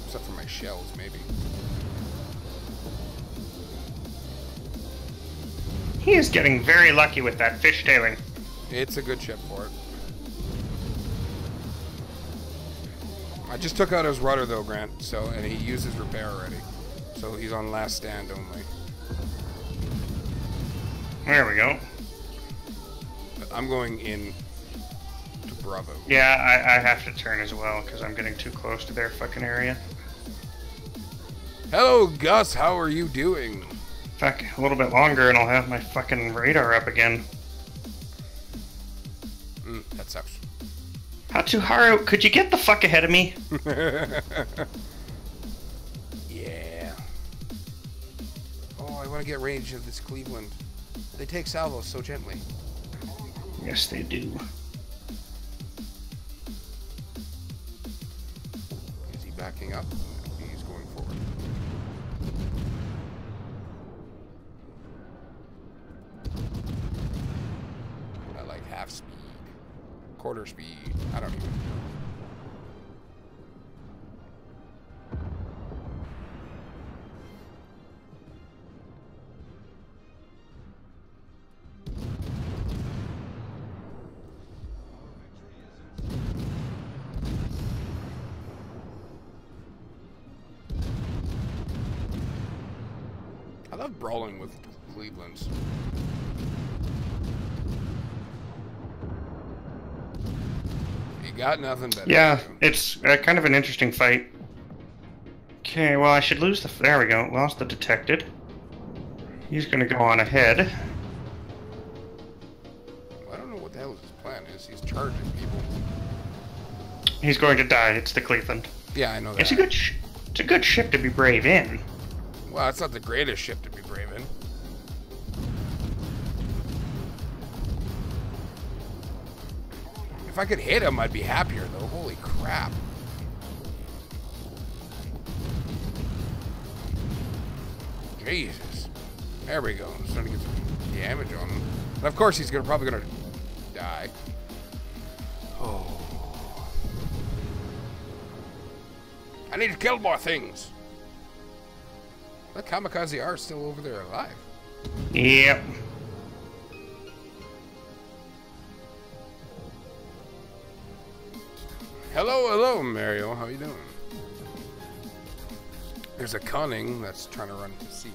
Except for my shells, maybe. He is getting very lucky with that fish tailing. It's a good ship for it. I just took out his rudder though, Grant. So and he used his repair already. So he's on last stand only. There we go. I'm going in to Bravo. Yeah, I, I have to turn as well because I'm getting too close to their fucking area. Hello, Gus. How are you doing? Fuck, a little bit longer and I'll have my fucking radar up again. Mm, that sucks. Hatsuharu, could you get the fuck ahead of me? yeah. Oh, I want to get range of this Cleveland. They take salvos so gently. Yes, they do. Is he backing up? He's going forward. I like half speed. Quarter speed. Got nothing better. Yeah, it's uh, kind of an interesting fight. Okay, well, I should lose the. There we go. Lost the detected. He's gonna go on ahead. I don't know what the hell his plan is. He's charging people. He's going to die. It's the Cleveland. Yeah, I know that. It's a good. Sh- it's a good ship to be brave in. Well, it's not the greatest ship to be brave in. If I could hit him, I'd be happier, though. Holy crap. Jesus. There we go. I'm starting to get some damage on him. And of course, he's gonna probably gonna die. Oh. I need to kill more things. The kamikaze are still over there alive. Yep. Hello, hello, Mario. How you doing? There's a cunning that's trying to run to sea.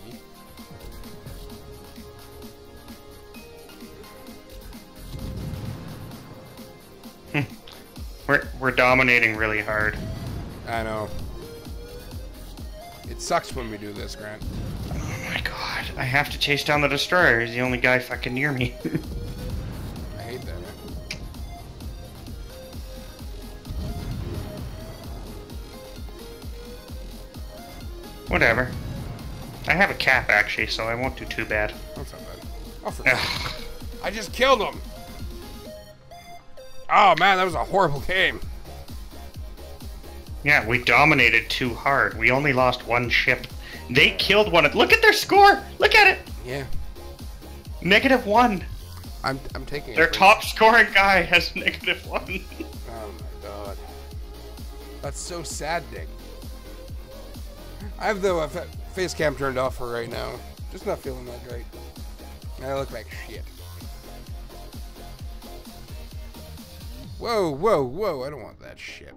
Hmm. We're we're dominating really hard. I know. It sucks when we do this, Grant. Oh my god! I have to chase down the destroyer. He's the only guy fucking near me. Whatever. I have a cap actually, so I won't do too bad. That's not bad. Oh, for I just killed him. Oh man, that was a horrible game. Yeah, we dominated too hard. We only lost one ship. They killed one. of- Look at their score. Look at it. Yeah, Negative one. I'm I'm taking it. Their top scoring guy has negative one. Oh my god. That's so sad, Dick. I have the uh, face cam turned off for right now. Just not feeling that great. I look like shit. Whoa, whoa, whoa! I don't want that shit.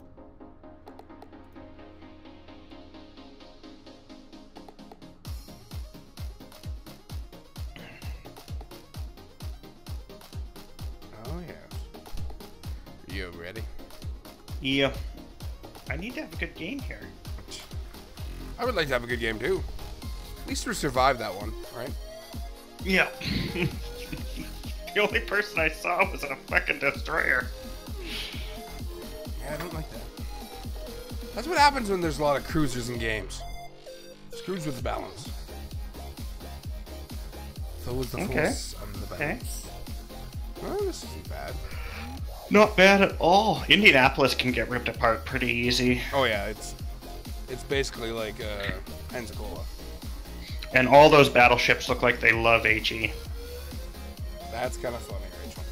Oh yes. You ready? Yeah. I need to have a good game here. I would like to have a good game too. At least we survived that one, right? Yeah. the only person I saw was a fucking destroyer. Yeah, I don't like that. That's what happens when there's a lot of cruisers in games. Screws with the balance. So was the Okay. force on the balance. Well, this isn't bad. Not bad at all. Indianapolis can get ripped apart pretty easy. Oh yeah, it's it's basically like uh, Pensacola. And all those battleships look like they love. HE. That's kind of funny, Rachel.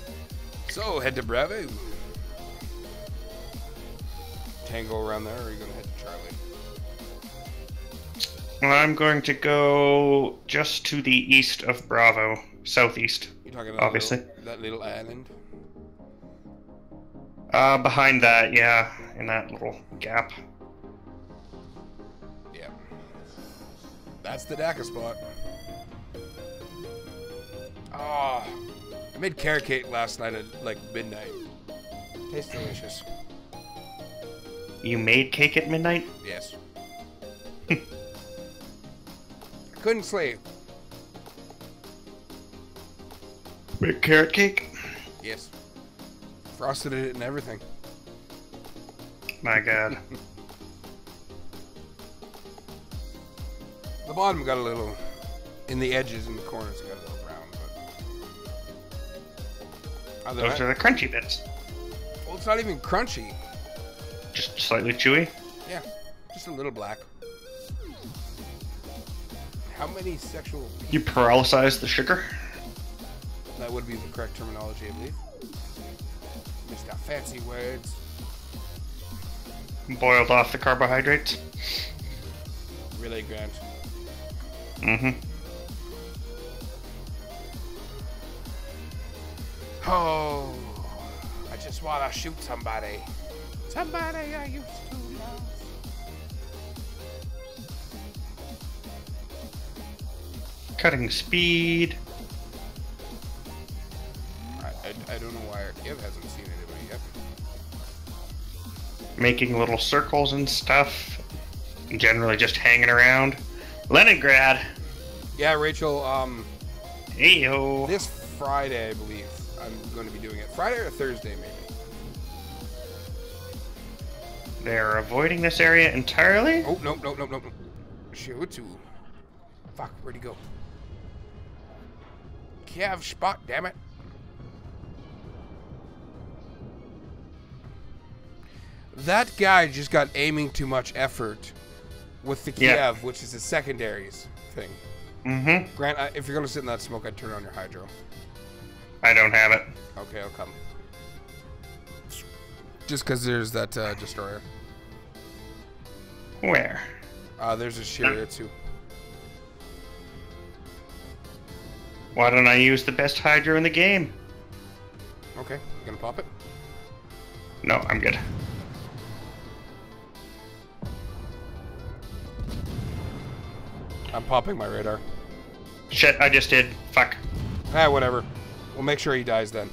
So head to Bravo. Tango around there, or are you gonna head to Charlie? I'm going to go just to the east of Bravo, southeast. You talking about Obviously. that little, that little island? Uh, behind that, yeah, in that little gap. That's the DACA spot. Ah, I made carrot cake last night at like midnight. Tastes delicious. You made cake at midnight? Yes. I couldn't sleep. Big carrot cake? Yes. Frosted it and everything. My god. The bottom got a little, in the edges and the corners got a little brown, but Those that, are the crunchy bits. well, it's not even crunchy. Just slightly chewy. Yeah, just a little black. How many sexual? You paralyzed the sugar? That would be the correct terminology, I believe. Mr. Fancy words. Boiled off the carbohydrates? Really, Grant. Mm-hmm. Oh, I just want to shoot somebody. Somebody I used to love. Cutting speed. I, I, I don't know why our hasn't seen anybody yet. Making little circles and stuff. Generally just hanging around. Leningrad. Yeah, Rachel. Um, Hey yo. this Friday, I believe, I'm going to be doing it. Friday or Thursday, maybe. They're avoiding this area entirely? Oh no no no no! no. Shoot! Fuck! Where'd he go? Kiev spot, damn it! That guy just got aiming too much effort with the Kiev, Yeah. which is a secondaries thing. Mm-hmm. Grant, I, if you're gonna sit in that smoke, I'd turn on your hydro. I don't have it. Okay, I'll come. Just because there's that uh, destroyer. Where? Uh, there's a Shiratsu. Why don't I use the best hydro in the game? Okay, you gonna pop it? No, I'm good. I'm popping my radar. Shit, I just did. Fuck. Ah, whatever. We'll make sure he dies then.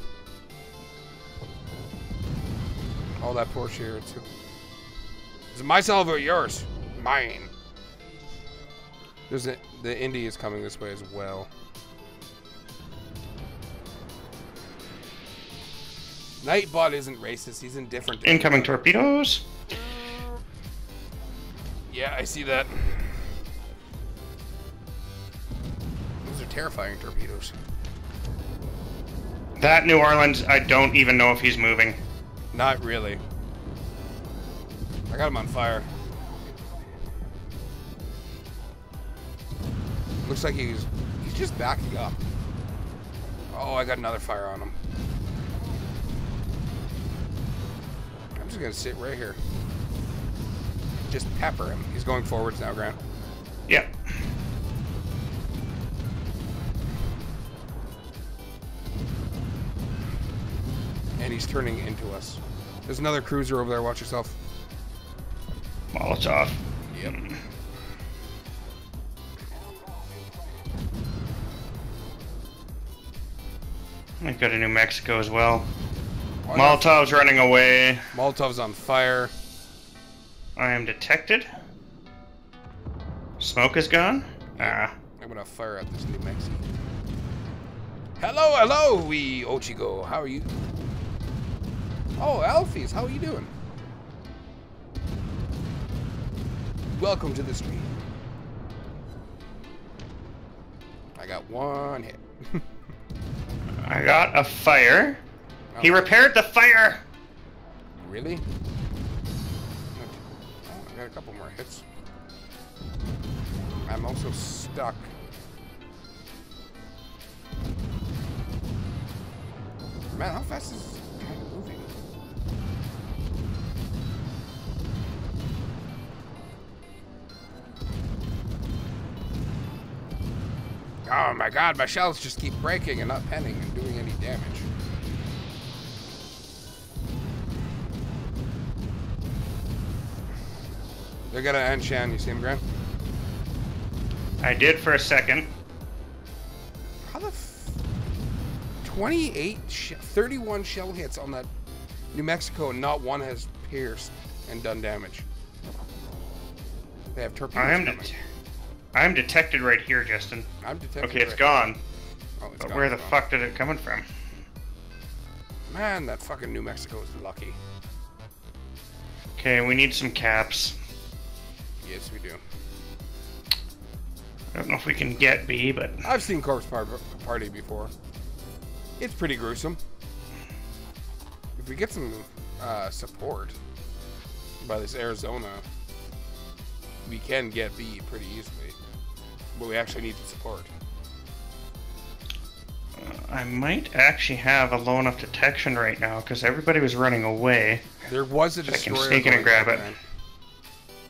All that poor Shiratsu. Is it my salvo or yours? Mine. There's a, the Indy is coming this way as well. Nightbot isn't racist. He's indifferent. to Incoming torpedoes. Yeah, I see that. Terrifying torpedoes. That New Orleans, I don't even know if he's moving. Not really. I got him on fire. Looks like he's he's just backing up. Oh, I got another fire on him. I'm just gonna sit right here. Just pepper him. He's going forwards now, Grant. Yep. And he's turning into us. There's another cruiser over there. Watch yourself. Molotov. Yep. I've got a New Mexico as well. No. Molotov's running away. Molotov's on fire. I am detected. Smoke is gone. Ah. I'm gonna fire at this New Mexico. Hello, hello, we Ochigo. How are you? Oh, Alphys, how are you doing? Welcome to the stream. I got one hit. I got a fire. He Oh. repaired the fire. Really? Oh, I got a couple more hits. I'm also stuck. Man, how fast is Oh my god, my shells just keep breaking and not penning and doing any damage. They got an Anshan, you see him, Grant? I did for a second. How the f 28, sh 31 shell hits on that New Mexico, and not one has pierced and done damage. They have torpedoes I am coming. Det- I am detected right here, Justin. I'm detecting. Okay, it's right- gone. Oh, it's But gone, where the fuck did it coming from? Man, that fucking New Mexico is lucky. Okay, we need some caps. Yes, we do. I don't know if we can get B, but I've seen Corpse Party before. It's pretty gruesome. If we get some uh, support by this Arizona, we can get B pretty easily. But we actually need the support. I might actually have a low enough detection right now because everybody was running away. There was a I can destroyer. sneak in and grab it. then.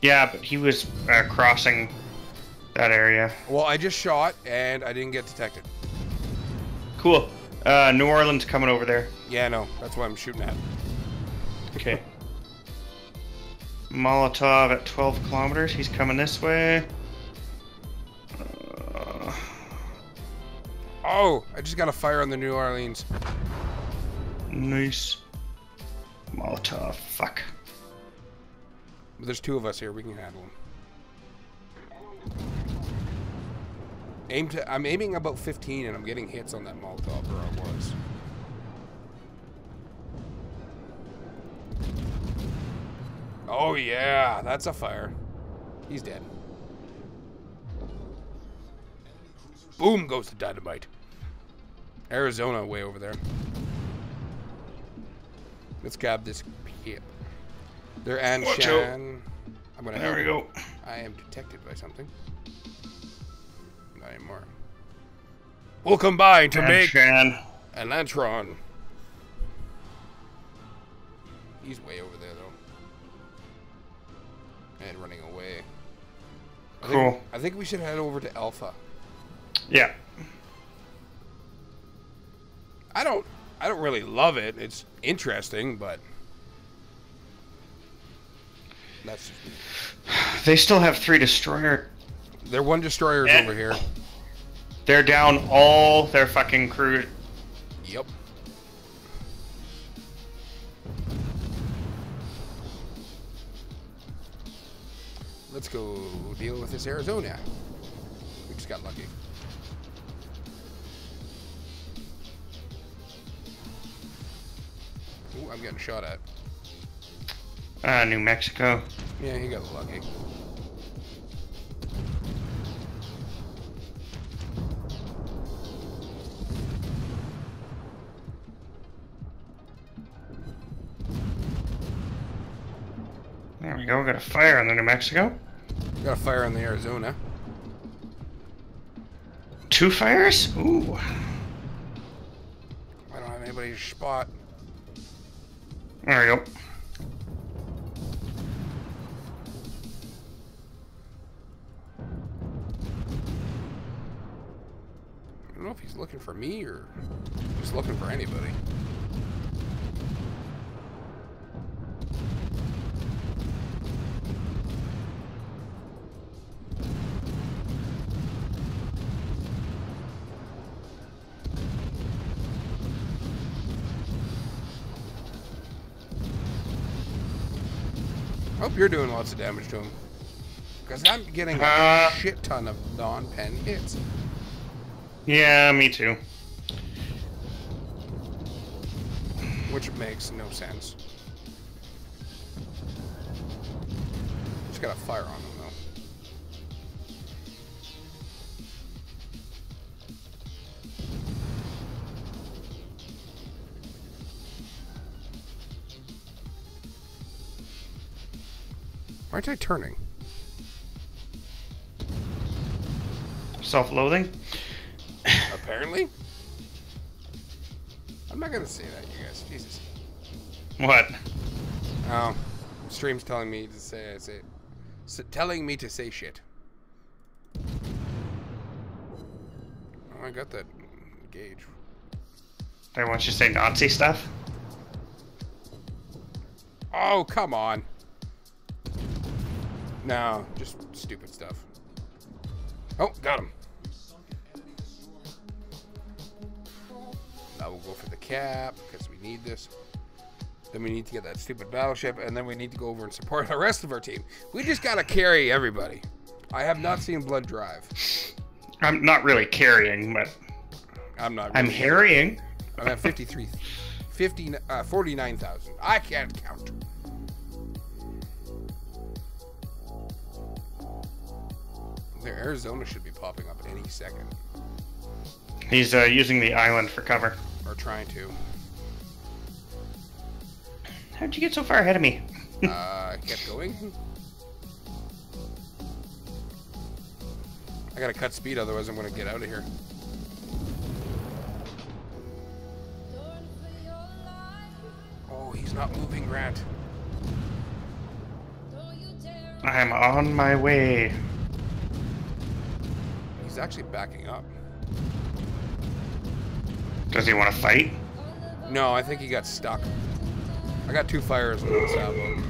Yeah, but he was uh, crossing that area. Well, I just shot and I didn't get detected. Cool. Uh, New Orleans coming over there. Yeah, no, that's what I'm shooting at. Okay. Molotov at 12 kilometers. He's coming this way. Oh, I just got a fire on the New Orleans. nice. Molotov. Fuck. But there's two of us here. We can handle them. Aim to. I'm aiming about 15, and I'm getting hits on that Molotov where I was. Oh yeah, that's a fire. He's dead. Boom goes the dynamite. Arizona way over there. Let's grab this pip. They're Anshan. I'm gonna There we go. I am detected by something. Not anymore. We'll combine to make Shan. an Lantron. He's way over there though. And running away. I think, Cool. I think we should head over to Alpha. Yeah. I don't I don't really love it. It's interesting, but that's. They still have three destroyer. Their one destroyer's Eh. over here. They're down all their fucking crew. Yep. Let's go deal with this Arizona. We just got lucky. Ooh, I'm getting shot at. Uh, New Mexico. Yeah, he got lucky. There we go. Got a fire on the New Mexico. Got a fire on the Arizona. Two fires? Ooh. I don't have anybody to spot. There we go. I don't know if he's looking for me or just looking for anybody. Hope you're doing lots of damage to him. Because I'm getting a Uh. shit ton of non-pen hits. Yeah, me too. Which makes no sense. Just gotta fire on Why aren't I turning? Self-loathing. Apparently. I'm not gonna say that, you guys. Jesus. What? Oh, stream's telling me to say I say, s- telling me to say shit. Oh, I got that gauge. They want you to say Nazi stuff? Oh, come on. No, just stupid stuff. Oh, got him. Now we'll go for the cap because we need this. Then we need to get that stupid battleship, and then we need to go over and support the rest of our team. We just gotta carry everybody. I have not seen Blood Drive. I'm not really carrying, but I'm not. I'm really- harrying. I'm at 53, 50, uh, 49,000. I can't count. The Arizona should be popping up any second, He's uh, using the island for cover. or trying to. How'd you get so far ahead of me? Uh, I kept going. I gotta cut speed, otherwise I'm gonna get out of here. Oh, he's not moving, Grant. I'm on my way. He's actually backing up. Does he want to fight? No, I think he got stuck. I got two fires on salvo.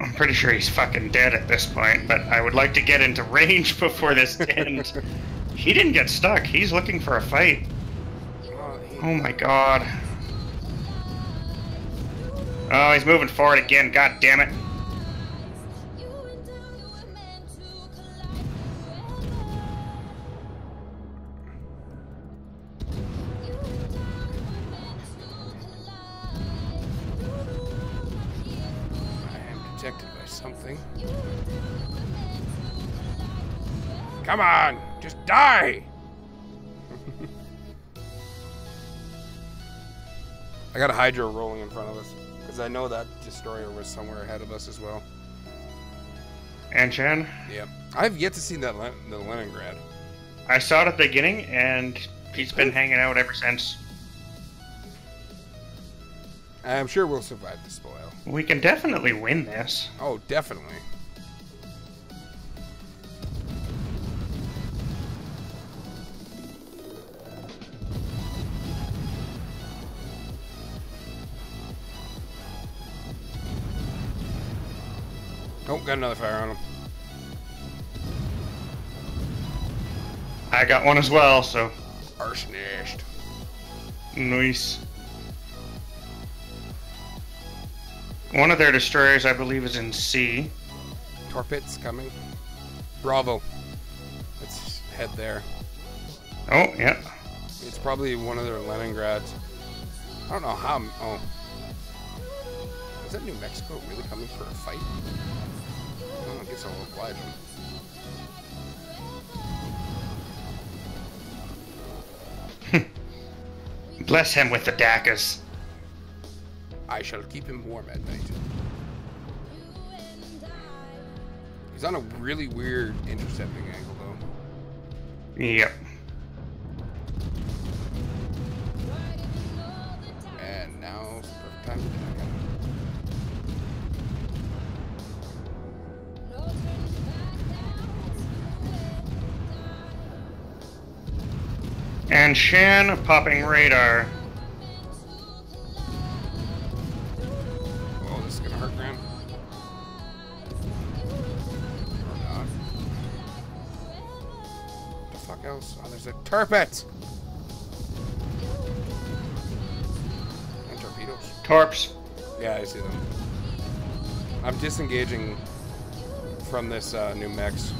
I'm pretty sure he's fucking dead at this point, but I would like to get into range before this ends. he didn't get stuck. He's looking for a fight. Oh, Oh my god. Oh, he's moving forward again. God damn it. Come on, just die! I got a hydro rolling in front of us. Because I know that destroyer was somewhere ahead of us as well. And Chan, Yep. I've yet to see that Len- the Leningrad. I saw it at the beginning, and he's been hanging out ever since. I'm sure we'll survive the spoil. We can definitely win this. Oh, definitely. Got another fire on him. I got one as well, so Arsnest. nice. One of their destroyers, I believe, is in C. Tirpitz coming. Bravo. Let's head there. Oh, yeah. It's probably one of their Leningrads. I don't know how. Oh. Is that New Mexico really coming for a fight? Well, I guess I'll oblige them. Bless him with the DACAs. I shall keep him warm at night. He's on a really weird intercepting angle, though. Yep. And perfect time to attack Anshan popping radar. Oh, this is gonna hurt, Graham. Or not. What the fuck else? Oh, there's a Tirpitz! And torpedoes. Torps. Yeah, I see them. I'm disengaging from this uh, new mechs.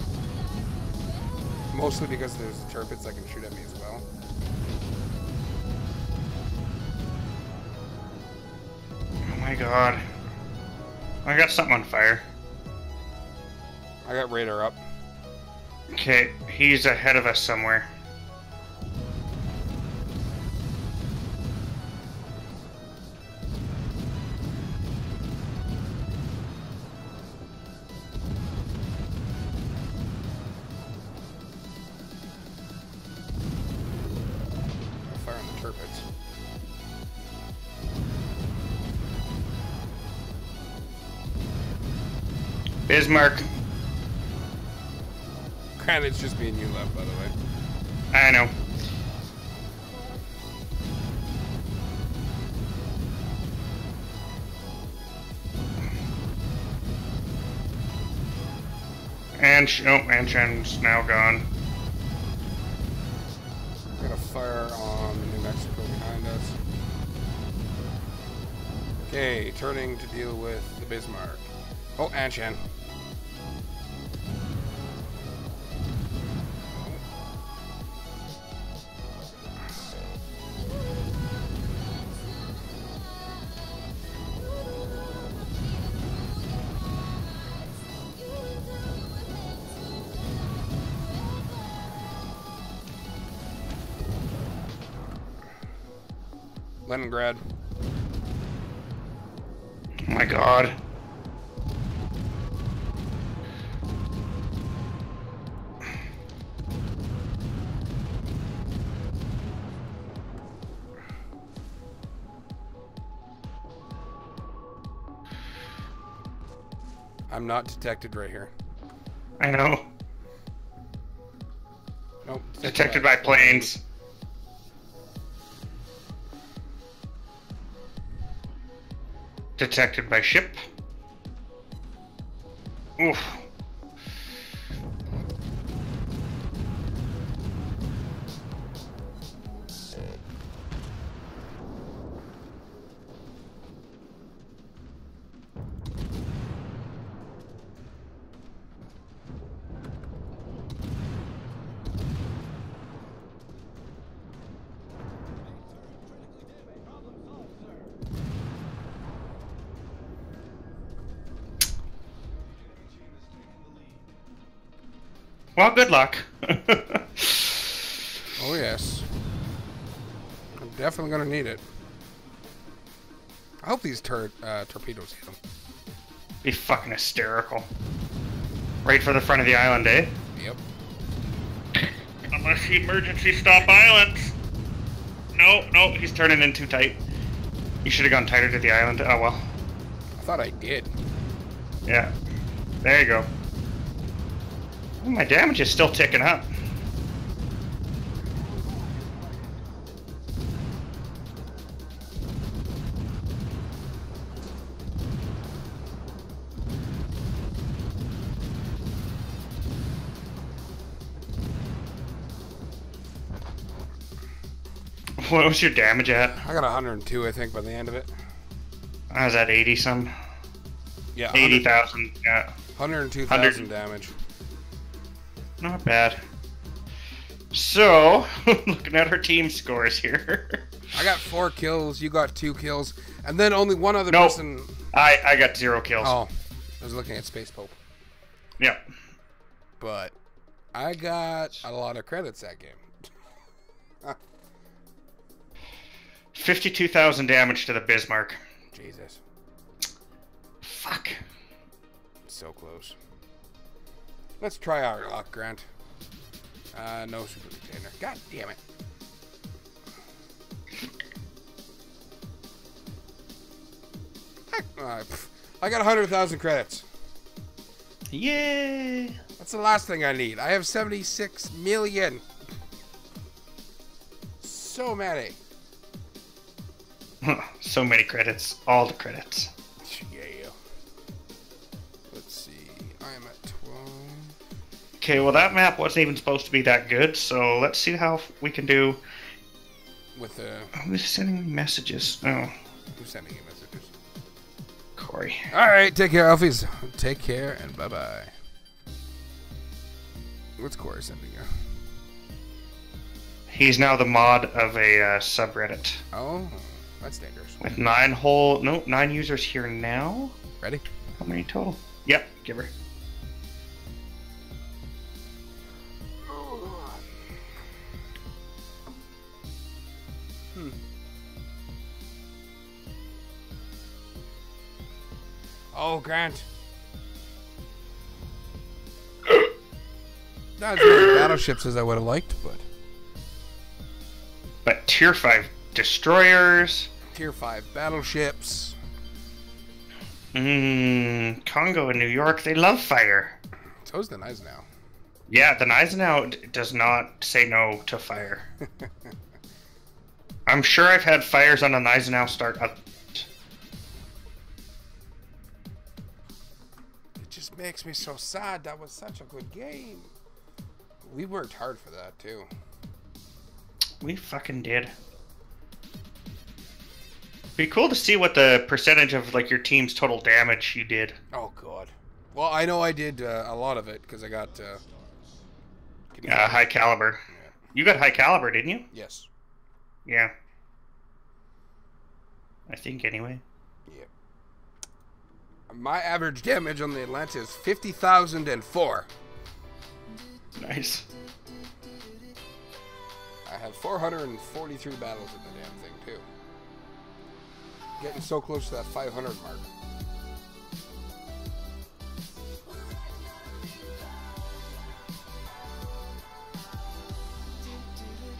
Mostly because there's Tirpitz that can shoot at me my god. I got something on fire. I got radar up. Okay, he's ahead of us somewhere. Bismarck. Granted, it's just me and you left, by the way. I know. And sh- oh, Anshan's now gone. Got a fire on New Mexico behind us. Okay, turning to deal with the Bismarck. Oh, Anshan. Leningrad. Oh my god. I'm not detected right here. I know. Nope. Detected by planes. Detected by ship. Oof. Well, good luck. Oh yes. I'm definitely gonna need it. I hope these tur- uh, torpedoes hit them. Be fucking hysterical. Right for the front of the island, eh? Yep. Unless he emergency stop islands. No, no, he's turning in too tight. You should have gone tighter to the island. Oh well. I thought I did. Yeah. There you go. Oh, my damage is still ticking up. What was your damage at? I got 102, I think, by the end of it. I was at 80 some. Yeah, 80,000. Yeah. 102,000 damage. Not bad. So, looking at our team scores here. I got four kills. You got two kills, and then only one other Nope. person. I, I got zero kills. Oh, I was looking at Space Pope, Yep. but I got a lot of credits that game. 52,000 damage to the Bismarck. Jesus, Fuck. so close. Let's try our luck, Grant. Uh, no super container. God damn it. Heck, uh, I got 100,000 credits. Yay! That's the last thing I need. I have 76 million. So many. so many credits. All the credits. Okay, well, that map wasn't even supposed to be that good, so let's see how we can do. With the. Who's sending me messages? Oh, Who's sending you messages? Corey. All right, take care, Alfies. Take care and bye bye. What's Corey sending you? He's now the mod of a uh, subreddit Oh, that's dangerous. with nine whole no nine users here now. Ready? How many total? Yep, give her. Oh, Grant. Not as many battleships as I would have liked, but But tier five destroyers. tier five battleships. Mmm, Kongo and New York, they love fire. So's the Gneisenau. Yeah, the Gneisenau d- does not say no to fire. I'm sure I've had fires on a Gneisenau start up. Makes me so sad. That was such a good game. We worked hard for that too. We fucking did. Be cool to see what the percentage of like your team's total damage you did. Oh God. Well, I know I did uh, a lot of it because I got. Uh, Uh, high caliber. You got high caliber, didn't you? Yes. Yeah. I think anyway. My average damage on the Atlanta is fifty thousand and four. Nice. I have four hundred and forty-three battles in the damn thing too. Getting so close to that five hundred mark.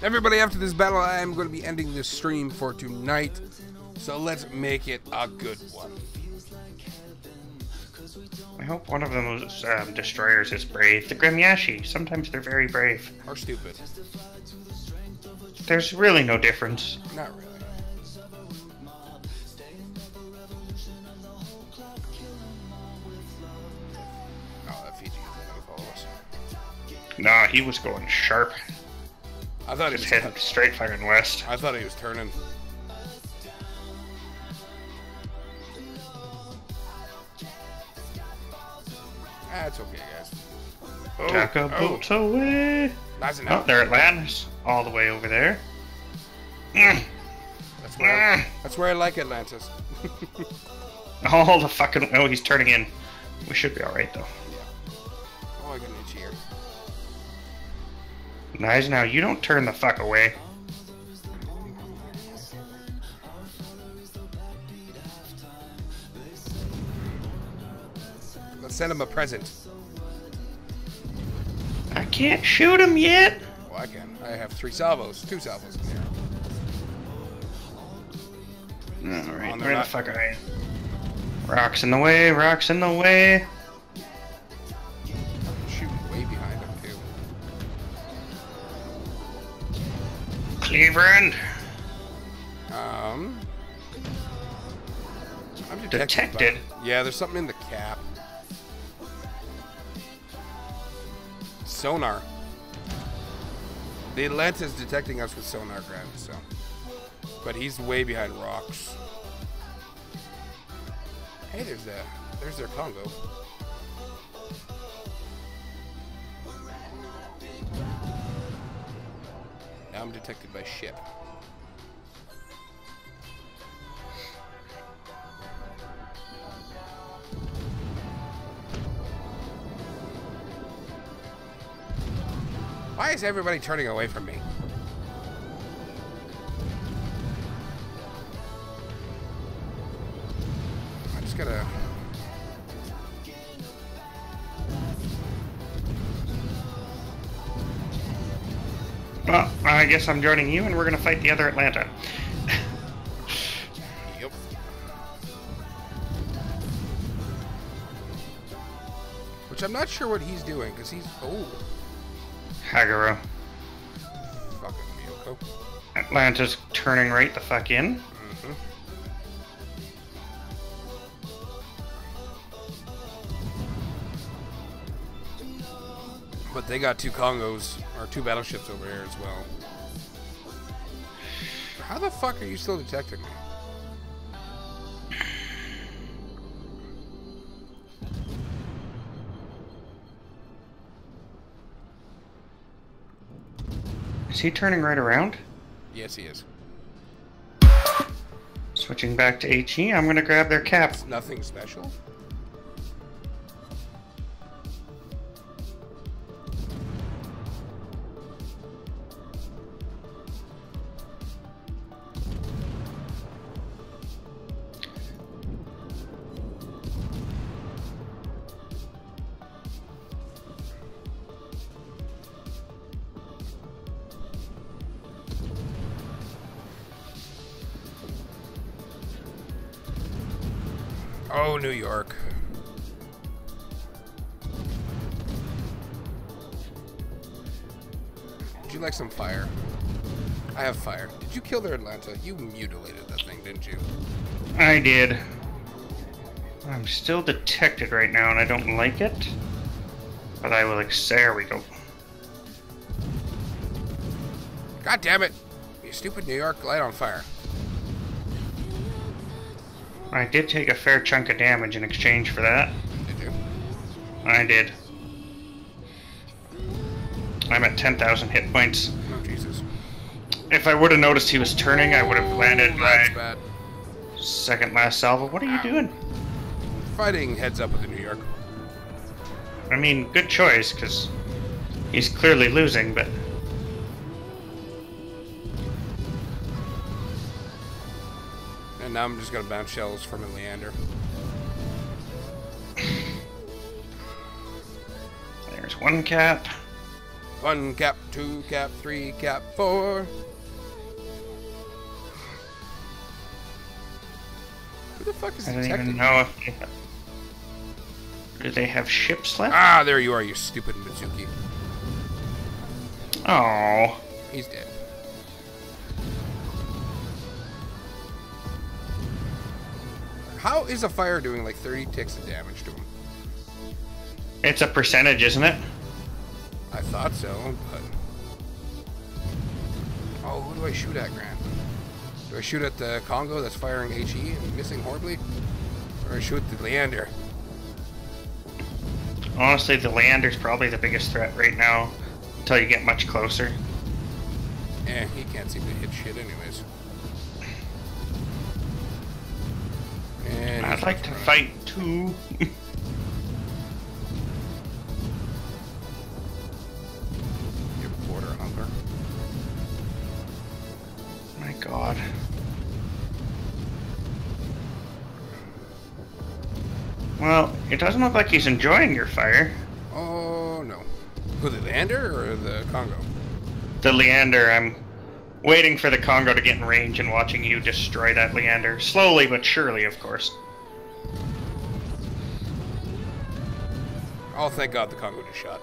Everybody, after this battle, I am going to be ending this stream for tonight. So let's make it a good one. I hope one of those um, destroyers is brave. The Gremyashchy. Sometimes they're very brave. Or stupid. There's really no difference. Not really. Oh, that Fiji follow us. Nah, he was going sharp. I thought he Just was. heading straight firing west. I thought he was turning. That's okay, guys. Oh, Taka oh, away. that's Oh, enough. they're Atlantis. All the way over there. That's where. I, that's where I like Atlantis. All the fucking. Oh, he's turning in. We should be alright though. Yeah. Oh, I got an itch here. Nice now, you don't turn the fuck away. Send him a present. I can't shoot him yet. Well, I can. I have three salvos, two salvos in here. Alright, On where the the fuck are? Rocks in the way, rocks in the way. Shooting way behind him too. Cleveland. Um, I'm detected. Detected? by- yeah, there's something in the cap. Sonar. The Atlanta's detecting us with sonar, Grant. So, but he's way behind rocks. Hey, there's a there's their Kongo. Now I'm detected by ship. Why is everybody turning away from me? I just gotta. Well, I guess I'm joining you and we're gonna fight the other Atlanta. Yep. Which I'm not sure what he's doing because he's oh Haguro. fucking Myoko. Atlanta's turning right the fuck in. Mm-hmm. But they got two Kongos or two battleships over here as well. How the fuck are you still detecting me? Is he turning right around? Yes, he is. Switching back to HE, I'm gonna grab their cap. It's nothing special. Their Atlanta? You mutilated that thing, didn't you? I did. I'm still detected right now, and I don't like it. But I will. Ex- there we go. God damn it! You stupid New York, light on fire. I did take a fair chunk of damage in exchange for that. Did you? I did. I'm at 10,000 hit points. If I would have noticed he was turning, I would have landed Oh, my bad. second last salvo. What are you doing? Fighting heads up with the New York. I mean, good choice, because he's clearly losing, but And now I'm just gonna bounce shells from a Leander. there's one cap. One cap, two cap, three cap, four. I don't even know if they have... Do they have ships left? Ah, there you are, you stupid Mutsuki. Oh, He's dead. How is a fire doing like 30 ticks of damage to him? it's a percentage, isn't it? I thought so, but. Oh, who do I shoot at, Grant? Do I shoot at the Kongo that's firing HE and missing horribly? Or I shoot the Leander? Honestly, the Leander's probably the biggest threat right now, until you get much closer. Eh, he can't seem to hit shit, anyways. And I'd like to fight too. it doesn't look like he's enjoying your fire. Oh no. Who the Leander or the Kongo? The Leander, I'm waiting for the Kongo to get in range and watching you destroy that Leander. Slowly but surely, of course. Oh, thank God the Kongo just shot.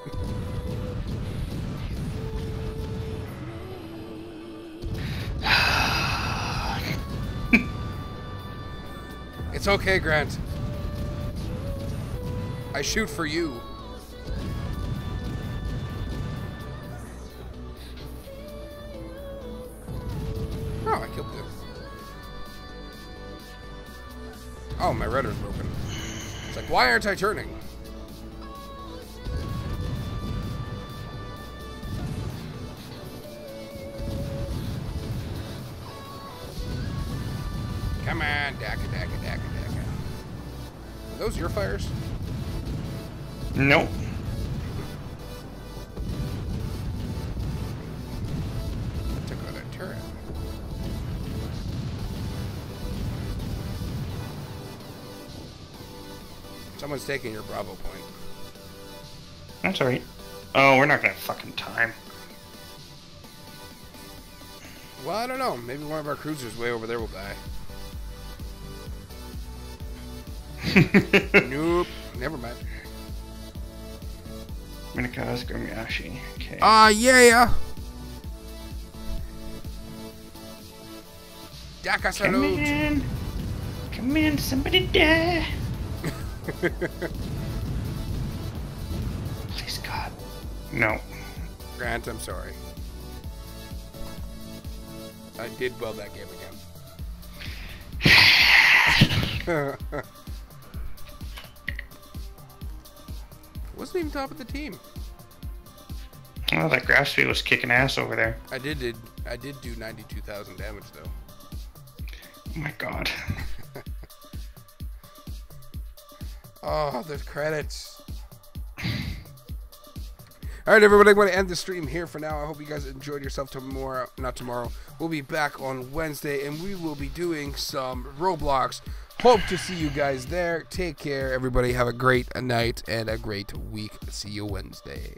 it's okay, Grant. I shoot for you. Oh, I killed him. Oh, my rudder's broken. It's like, why aren't I turning? Nope. Took out a turret. Someone's taking your Bravo point. That's alright. Oh, we're not gonna have fucking time. Well, I don't know. Maybe one of our cruisers way over there will die. nope. Never mind. Minekaze Gremyashchy. Okay. Ah, yeah. Daka Come salute. in. Come in, somebody die. Please, God. No. Grant, I'm sorry. I did well that game again. Wasn't even top of the team. Oh, that Graf Spee was kicking ass over there. I did did I did do ninety two thousand damage though. Oh my god. Oh, the credits. All right, everybody. I'm going to end the stream here for now. I hope you guys enjoyed yourself tomorrow. Not tomorrow. We'll be back on Wednesday, and we will be doing some Roblox. Hope to see you guys there. Take care, everybody. Have a great night and a great week. See you Wednesday.